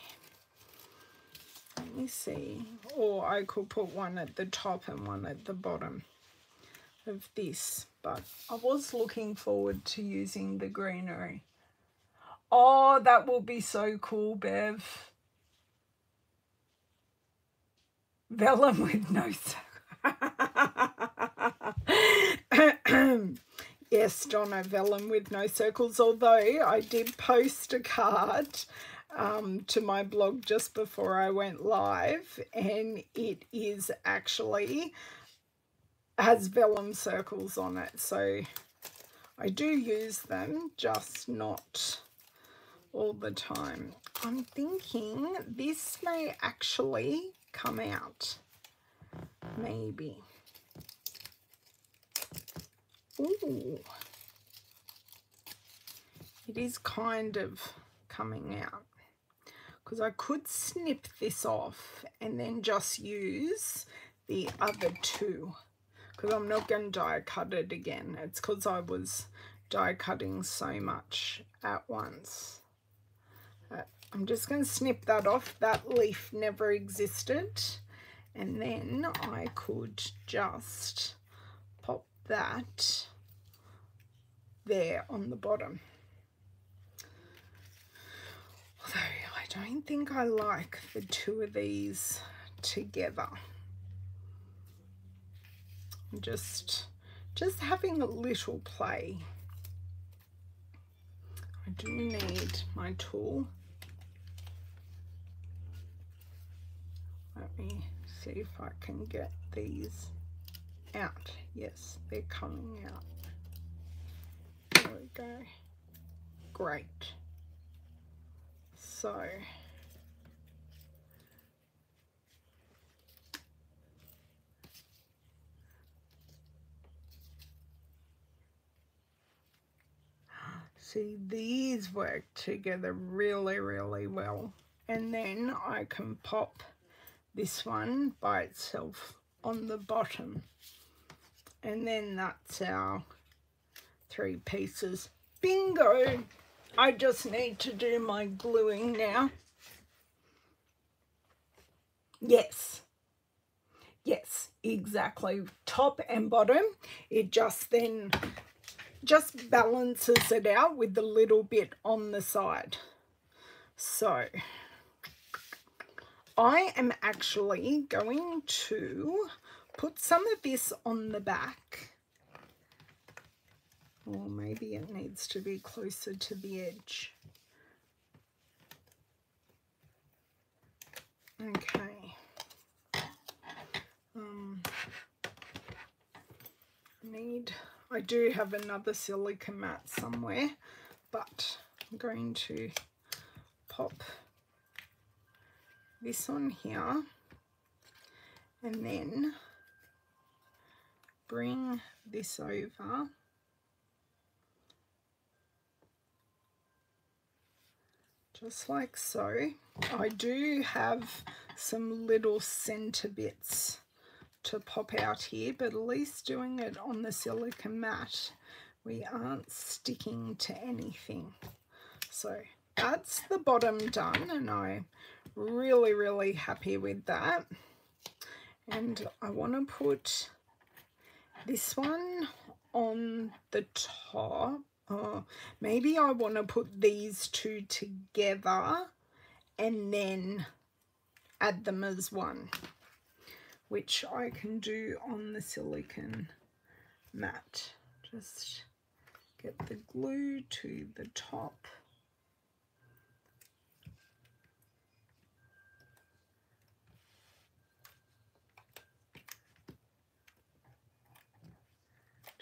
Let me see. Or I could put one at the top and one at the bottom of this. But I was looking forward to using the greenery. Oh, that will be so cool, Bev. Vellum with no circles. yes, Donna, vellum with no circles, although I did post a card um, to my blog just before I went live and it is actually has vellum circles on it. So I do use them, just not all the time. I'm thinking this may actually come out. Maybe. Ooh. It is kind of coming out. Because I could snip this off and then just use the other two. Because I'm not going to die cut it again. It's because I was die cutting so much at once. I'm just going to snip that off. That leaf never existed. And then I could just pop that there on the bottom. Although I don't think I like the two of these together. just just having a little play. I do need my tool. Let me see if I can get these out. Yes, they're coming out. There we go. Great. So, see these work together really, really well. And then I can pop this one by itself on the bottom. And then that's our three pieces. Bingo! I just need to do my gluing now. Yes. Yes, exactly. Top and bottom. It just then just balances it out with the little bit on the side. So I am actually going to put some of this on the back. Or maybe it needs to be closer to the edge. Okay. Um, need, I do have another silica mat somewhere, but I'm going to pop this on here and then bring this over just like so. I do have some little center bits to pop out here, but at least doing it on the silica mat, we aren't sticking to anything. So that's the bottom done, and I'm really, really happy with that. And I want to put this one on the top Oh, maybe I want to put these two together and then add them as one, which I can do on the silicon mat. Just get the glue to the top.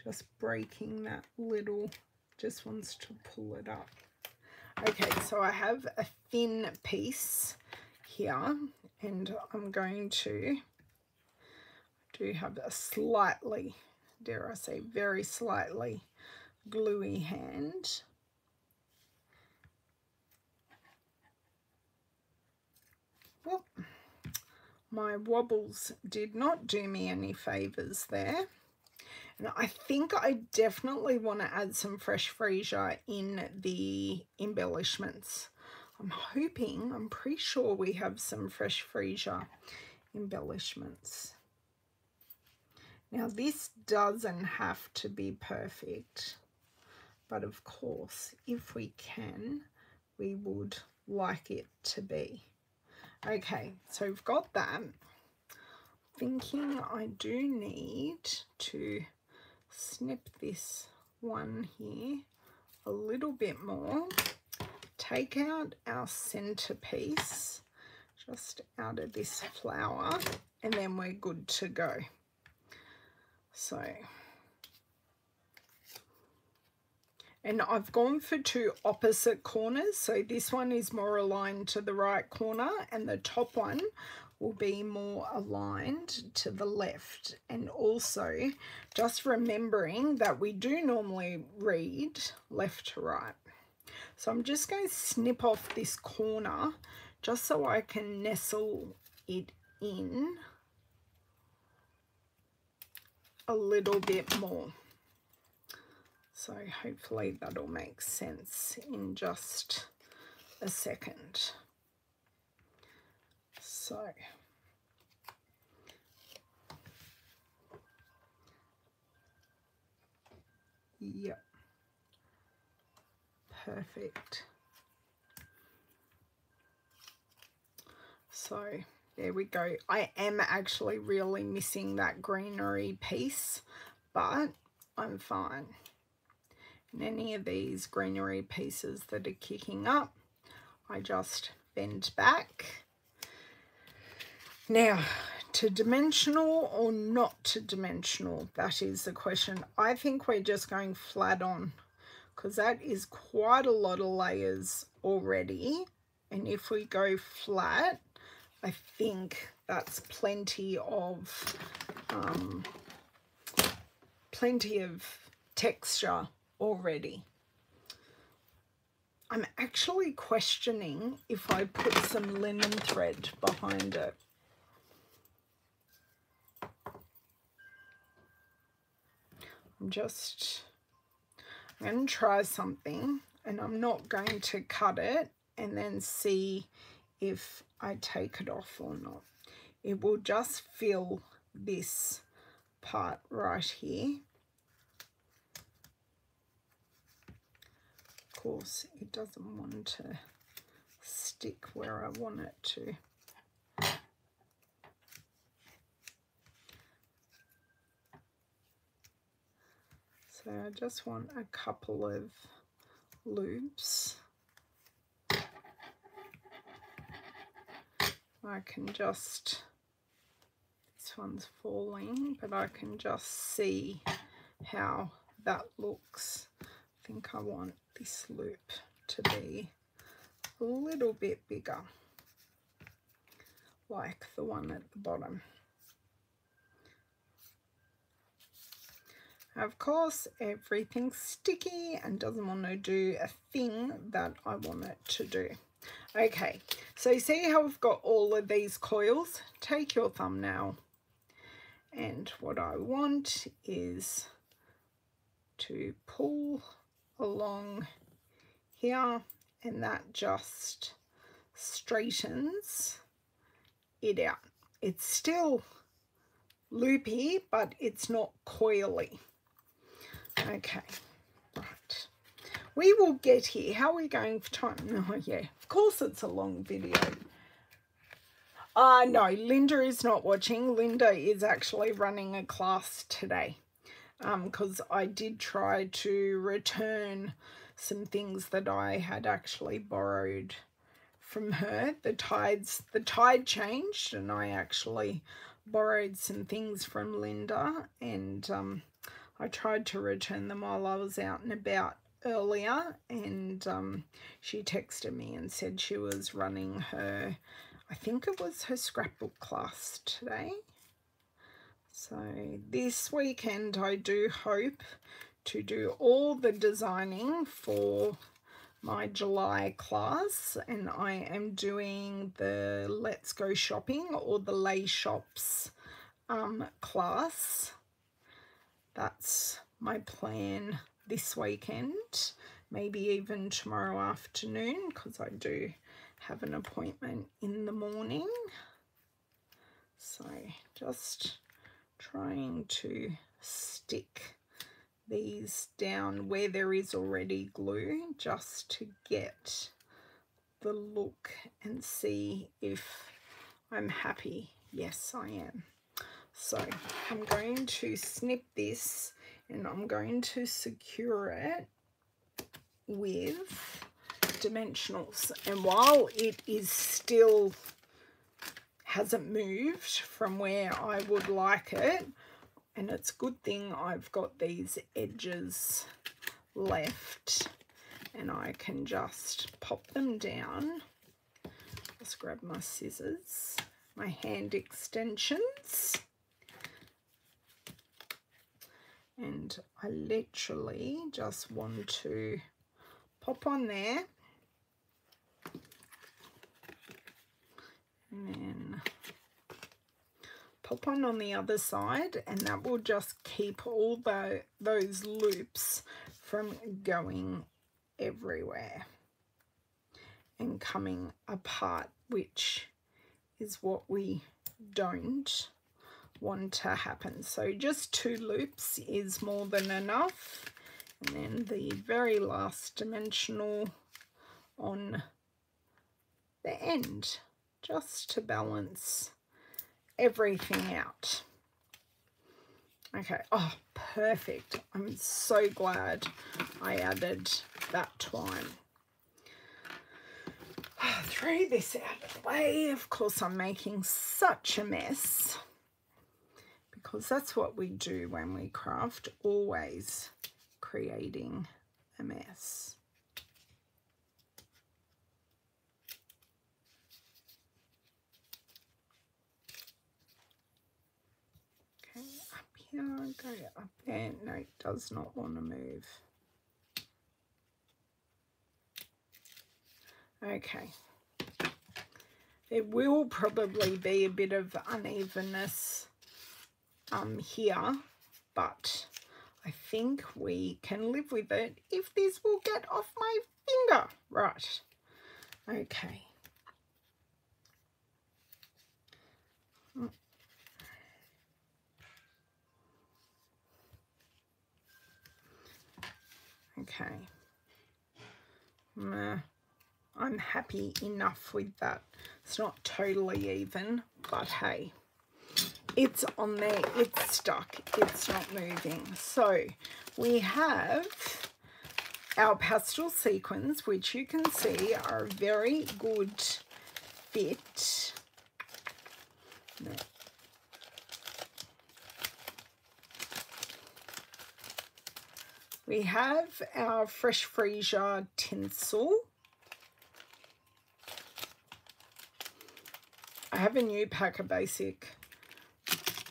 Just breaking that little just wants to pull it up. Okay, so I have a thin piece here and I'm going to do have a slightly, dare I say, very slightly gluey hand. Well, my wobbles did not do me any favours there. And I think I definitely want to add some fresh freesia in the embellishments. I'm hoping, I'm pretty sure we have some fresh freesia embellishments. Now this doesn't have to be perfect, but of course, if we can, we would like it to be. Okay, so we've got that. Thinking I do need to snip this one here a little bit more. Take out our centerpiece. Just out of this flower and then we're good to go. So and I've gone for two opposite corners. So this one is more aligned to the right corner and the top one will be more aligned to the left. And also just remembering that we do normally read left to right. So I'm just going to snip off this corner just so I can nestle it in a little bit more. So hopefully that'll make sense in just a second so yep perfect so There we go. I am actually really missing that greenery piece, but I'm fine. And any of these greenery pieces that are kicking up, I just bend back. Now, to dimensional or not to dimensional? That is the question. I think we're just going flat on because that is quite a lot of layers already. And if we go flat, I think that's plenty of um, plenty of texture already. I'm actually questioning if I put some linen thread behind it. I'm just I'm going to try something and I'm not going to cut it and then see if I take it off or not. It will just fill this part right here. Of course, it doesn't want to stick where I want it to. So I just want a couple of loops. I can just, this one's falling, but I can just see how that looks. I think I want this loop to be a little bit bigger, like the one at the bottom. Of course, everything's sticky and doesn't want to do a thing that I want it to do. Okay, so see how we've got all of these coils? Take your thumbnail and what I want is to pull along here and that just straightens it out. It's still loopy, but it's not coily. Okay, right. We will get here. How are we going for time? [laughs] Oh, yeah. Of course it's a long video. Uh, no, Linda is not watching. Linda is actually running a class today because um, I did try to return some things that I had actually borrowed from her. The tides, the tide changed and I actually borrowed some things from Linda and um, I tried to return them while I was out and about earlier and um, she texted me and said she was running her, I think it was her scrapbook class today. So this weekend I do hope to do all the designing for my July class and I am doing the Let's Go Shopping or the Lay Shops um, class that's my plan this weekend, maybe even tomorrow afternoon because I do have an appointment in the morning. So just trying to stick these down where there is already glue just to get the look and see if I'm happy. Yes, I am. So I'm going to snip this and I'm going to secure it with dimensionals. And while it is still hasn't moved from where I would like it, and it's a good thing I've got these edges left and I can just pop them down. Let's grab my scissors, my hand extensions. And I literally just want to pop on there. And then pop on on the other side and that will just keep all the those loops from going everywhere and coming apart which is what we don't want to happen. So just two loops is more than enough. And then the very last dimensional on the end. just to balance everything out. Okay, oh, perfect. I'm so glad I added that twine. [sighs] Throw this out of the way. Of course, I'm making such a mess because that's what we do when we craft, always creating a mess. Okay, up here, go up there. No, it does not want to move. Okay. There will probably be a bit of unevenness um, here, but I think we can live with it if this will get off my finger. Right. Okay. Okay. I'm happy enough with that. It's not totally even, but hey, it's on there, it's stuck, it's not moving. So we have our pastel sequins, which you can see are a very good fit. We have our Fresh Freesia tinsel I have a new pack of basic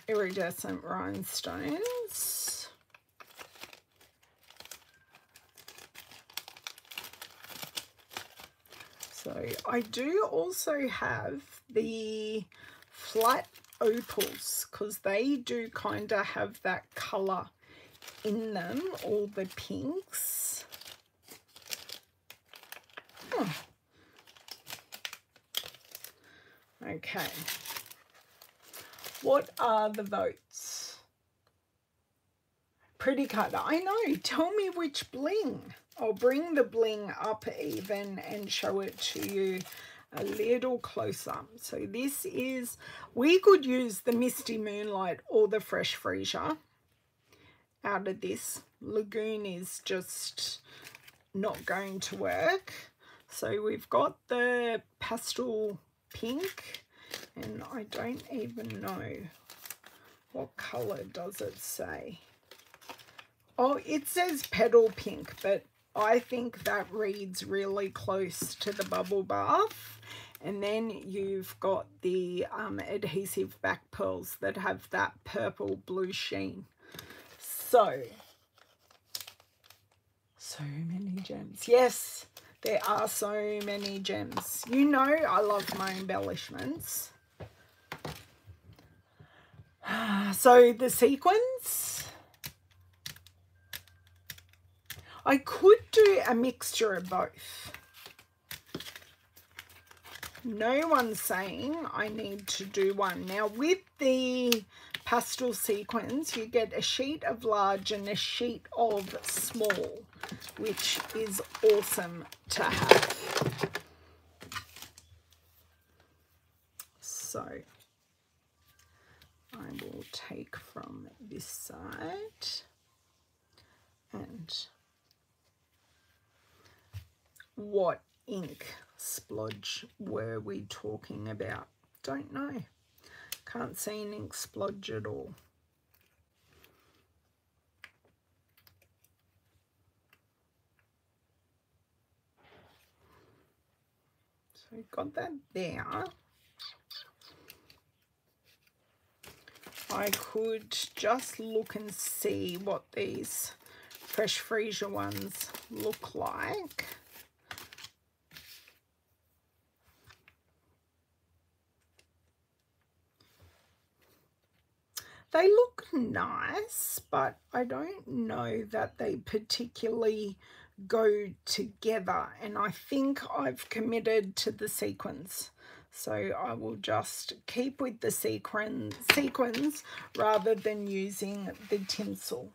iridescent rhinestones. So I do also have the flat opals because they do kind of have that colour in them, all the pinks. Okay. What are the votes? Pretty cutter. I know. Tell me which bling. I'll bring the bling up even and show it to you a little closer. So this is, we could use the Misty Moonlight or the Fresh Freesia out of this. Lagoon is just not going to work. So we've got the pastel pink and I don't even know what colour does it say oh it says petal pink but I think that reads really close to the bubble bath and then you've got the um, adhesive back pearls that have that purple blue sheen so so many gems yes there are so many gems. You know I love my embellishments. [gasps] So the sequins. I could do a mixture of both. No one's saying I need to do one. Now with the pastel sequins, you get a sheet of large and a sheet of small, which is awesome to have. So I will take from this side and what ink splodge were we talking about? Don't know. Can't see an ink splodge at all. So got that there. I could just look and see what these Fresh Freesia ones look like. They look nice, but I don't know that they particularly go together. And I think I've committed to the sequins. So I will just keep with the sequin, sequins rather than using the tinsel.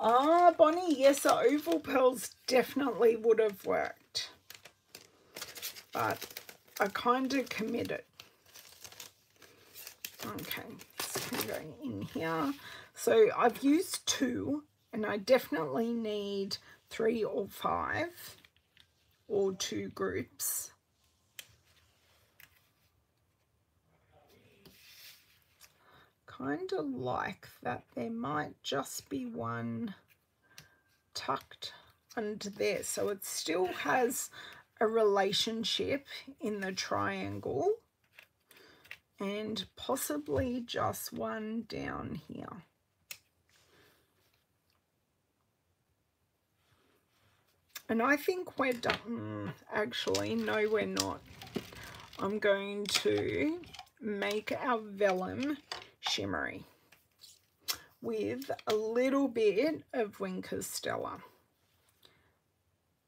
Ah, Bonnie, yes, the oval pearls definitely would have worked. But I kind of committed. Okay, this in here. So I've used two and I definitely need three or five or two groups. Kind of like that there might just be one tucked under there. So it still has a relationship in the triangle and possibly just one down here. And I think we're done. Actually, no, we're not. I'm going to make our vellum shimmery with a little bit of Wink of Stella.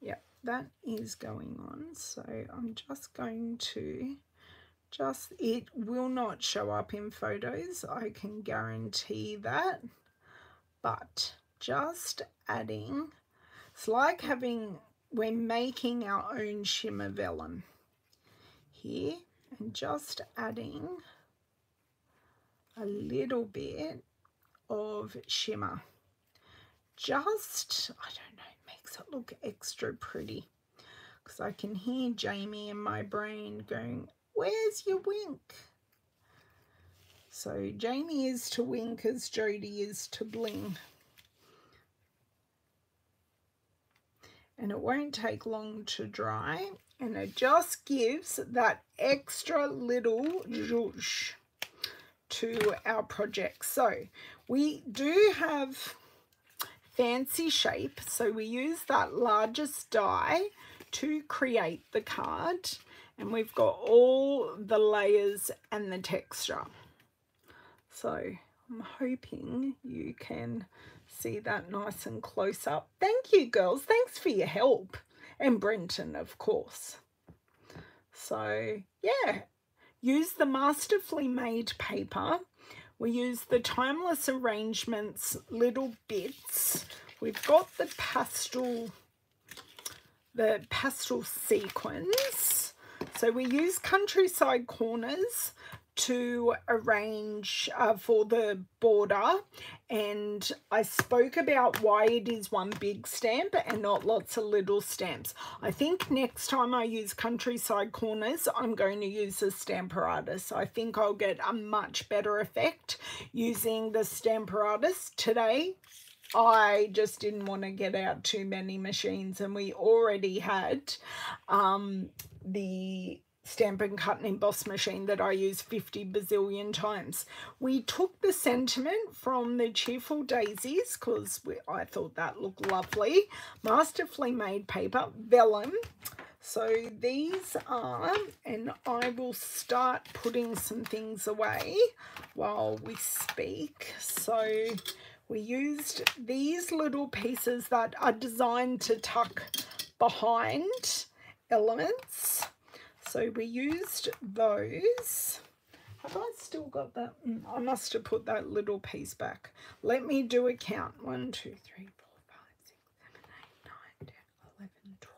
Yep, that is going on. So I'm just going to just, it will not show up in photos. I can guarantee that. But just adding it's like having, we're making our own shimmer vellum here and just adding a little bit of shimmer. Just, I don't know, makes it look extra pretty because I can hear Jamie in my brain going, where's your wink? So Jamie is to wink as Jody is to bling. and it won't take long to dry and it just gives that extra little zhuzh to our project. So we do have fancy shape so we use that largest die to create the card and we've got all the layers and the texture. So I'm hoping you can see that nice and close up. Thank you, girls. Thanks for your help. And Brenton, of course. So, yeah, use the masterfully made paper. We use the Timeless Arrangements little bits. We've got the pastel, the pastel sequins. So we use Countryside Corners to arrange uh, for the border and I spoke about why it is one big stamp and not lots of little stamps. I think next time I use Countryside Corners I'm going to use the Stamparatus. I think I'll get a much better effect using the Stamparatus. Today I just didn't want to get out too many machines and we already had um, the stamp and cut and emboss machine that I use 50 bazillion times. We took the sentiment from the Cheerful Daisies because I thought that looked lovely. Masterfully made paper, vellum. So these are, and I will start putting some things away while we speak. So we used these little pieces that are designed to tuck behind elements so we used those. Have I still got that? Mm, I must have put that little piece back. Let me do a count. 1, 2, 3, 4, 5, 6, 7, 8, 9, 10, 11, 12,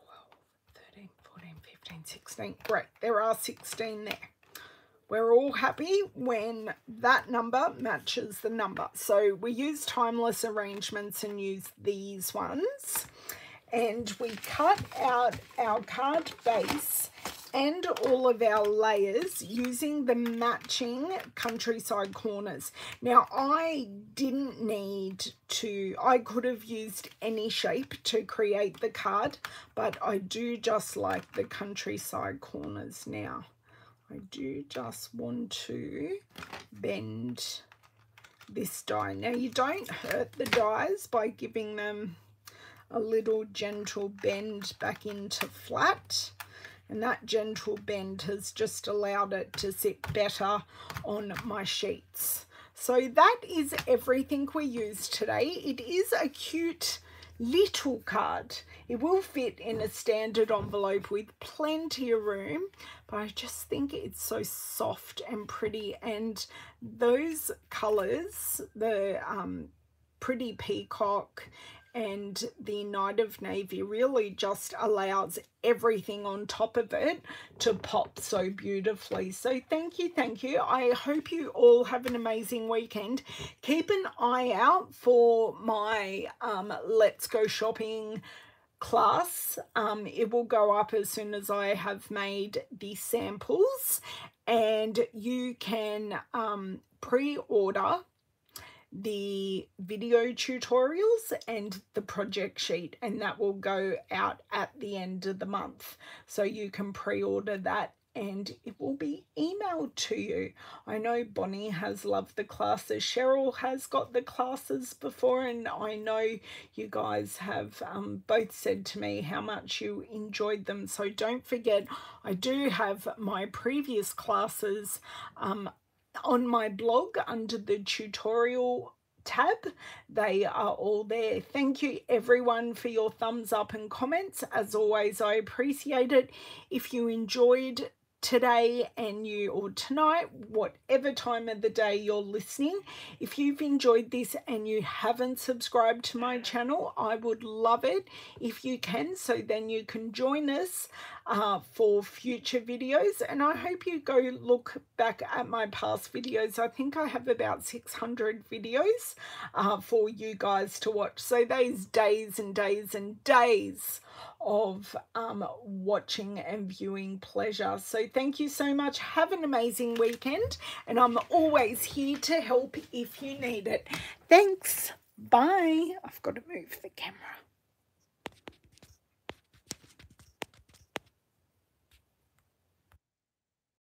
13, 14, 15, 16. Great, there are 16 there. We're all happy when that number matches the number. So we use timeless arrangements and use these ones. And we cut out our card base and all of our layers using the matching countryside corners. Now I didn't need to, I could have used any shape to create the card, but I do just like the countryside corners now. I do just want to bend this die. Now you don't hurt the dies by giving them a little gentle bend back into flat and that gentle bend has just allowed it to sit better on my sheets. So that is everything we used today. It is a cute little card. It will fit in a standard envelope with plenty of room, but I just think it's so soft and pretty. And those colours, the um, pretty peacock and the Night of Navy really just allows everything on top of it to pop so beautifully. So thank you, thank you. I hope you all have an amazing weekend. Keep an eye out for my um, Let's Go Shopping class. Um, it will go up as soon as I have made the samples and you can um, pre-order the video tutorials and the project sheet and that will go out at the end of the month so you can pre-order that and it will be emailed to you. I know Bonnie has loved the classes. Cheryl has got the classes before and I know you guys have um, both said to me how much you enjoyed them. So don't forget, I do have my previous classes um, on my blog under the tutorial tab. They are all there. Thank you everyone for your thumbs up and comments. As always i appreciate it. If you enjoyed today and you or tonight whatever time of the day you're listening if you've enjoyed this and you haven't subscribed to my channel i would love it if you can so then you can join us uh, for future videos and I hope you go look back at my past videos. I think I have about 600 videos uh, for you guys to watch. So those days and days and days of um, watching and viewing pleasure. So thank you so much. Have an amazing weekend and I'm always here to help if you need it. Thanks. Bye. I've got to move the camera.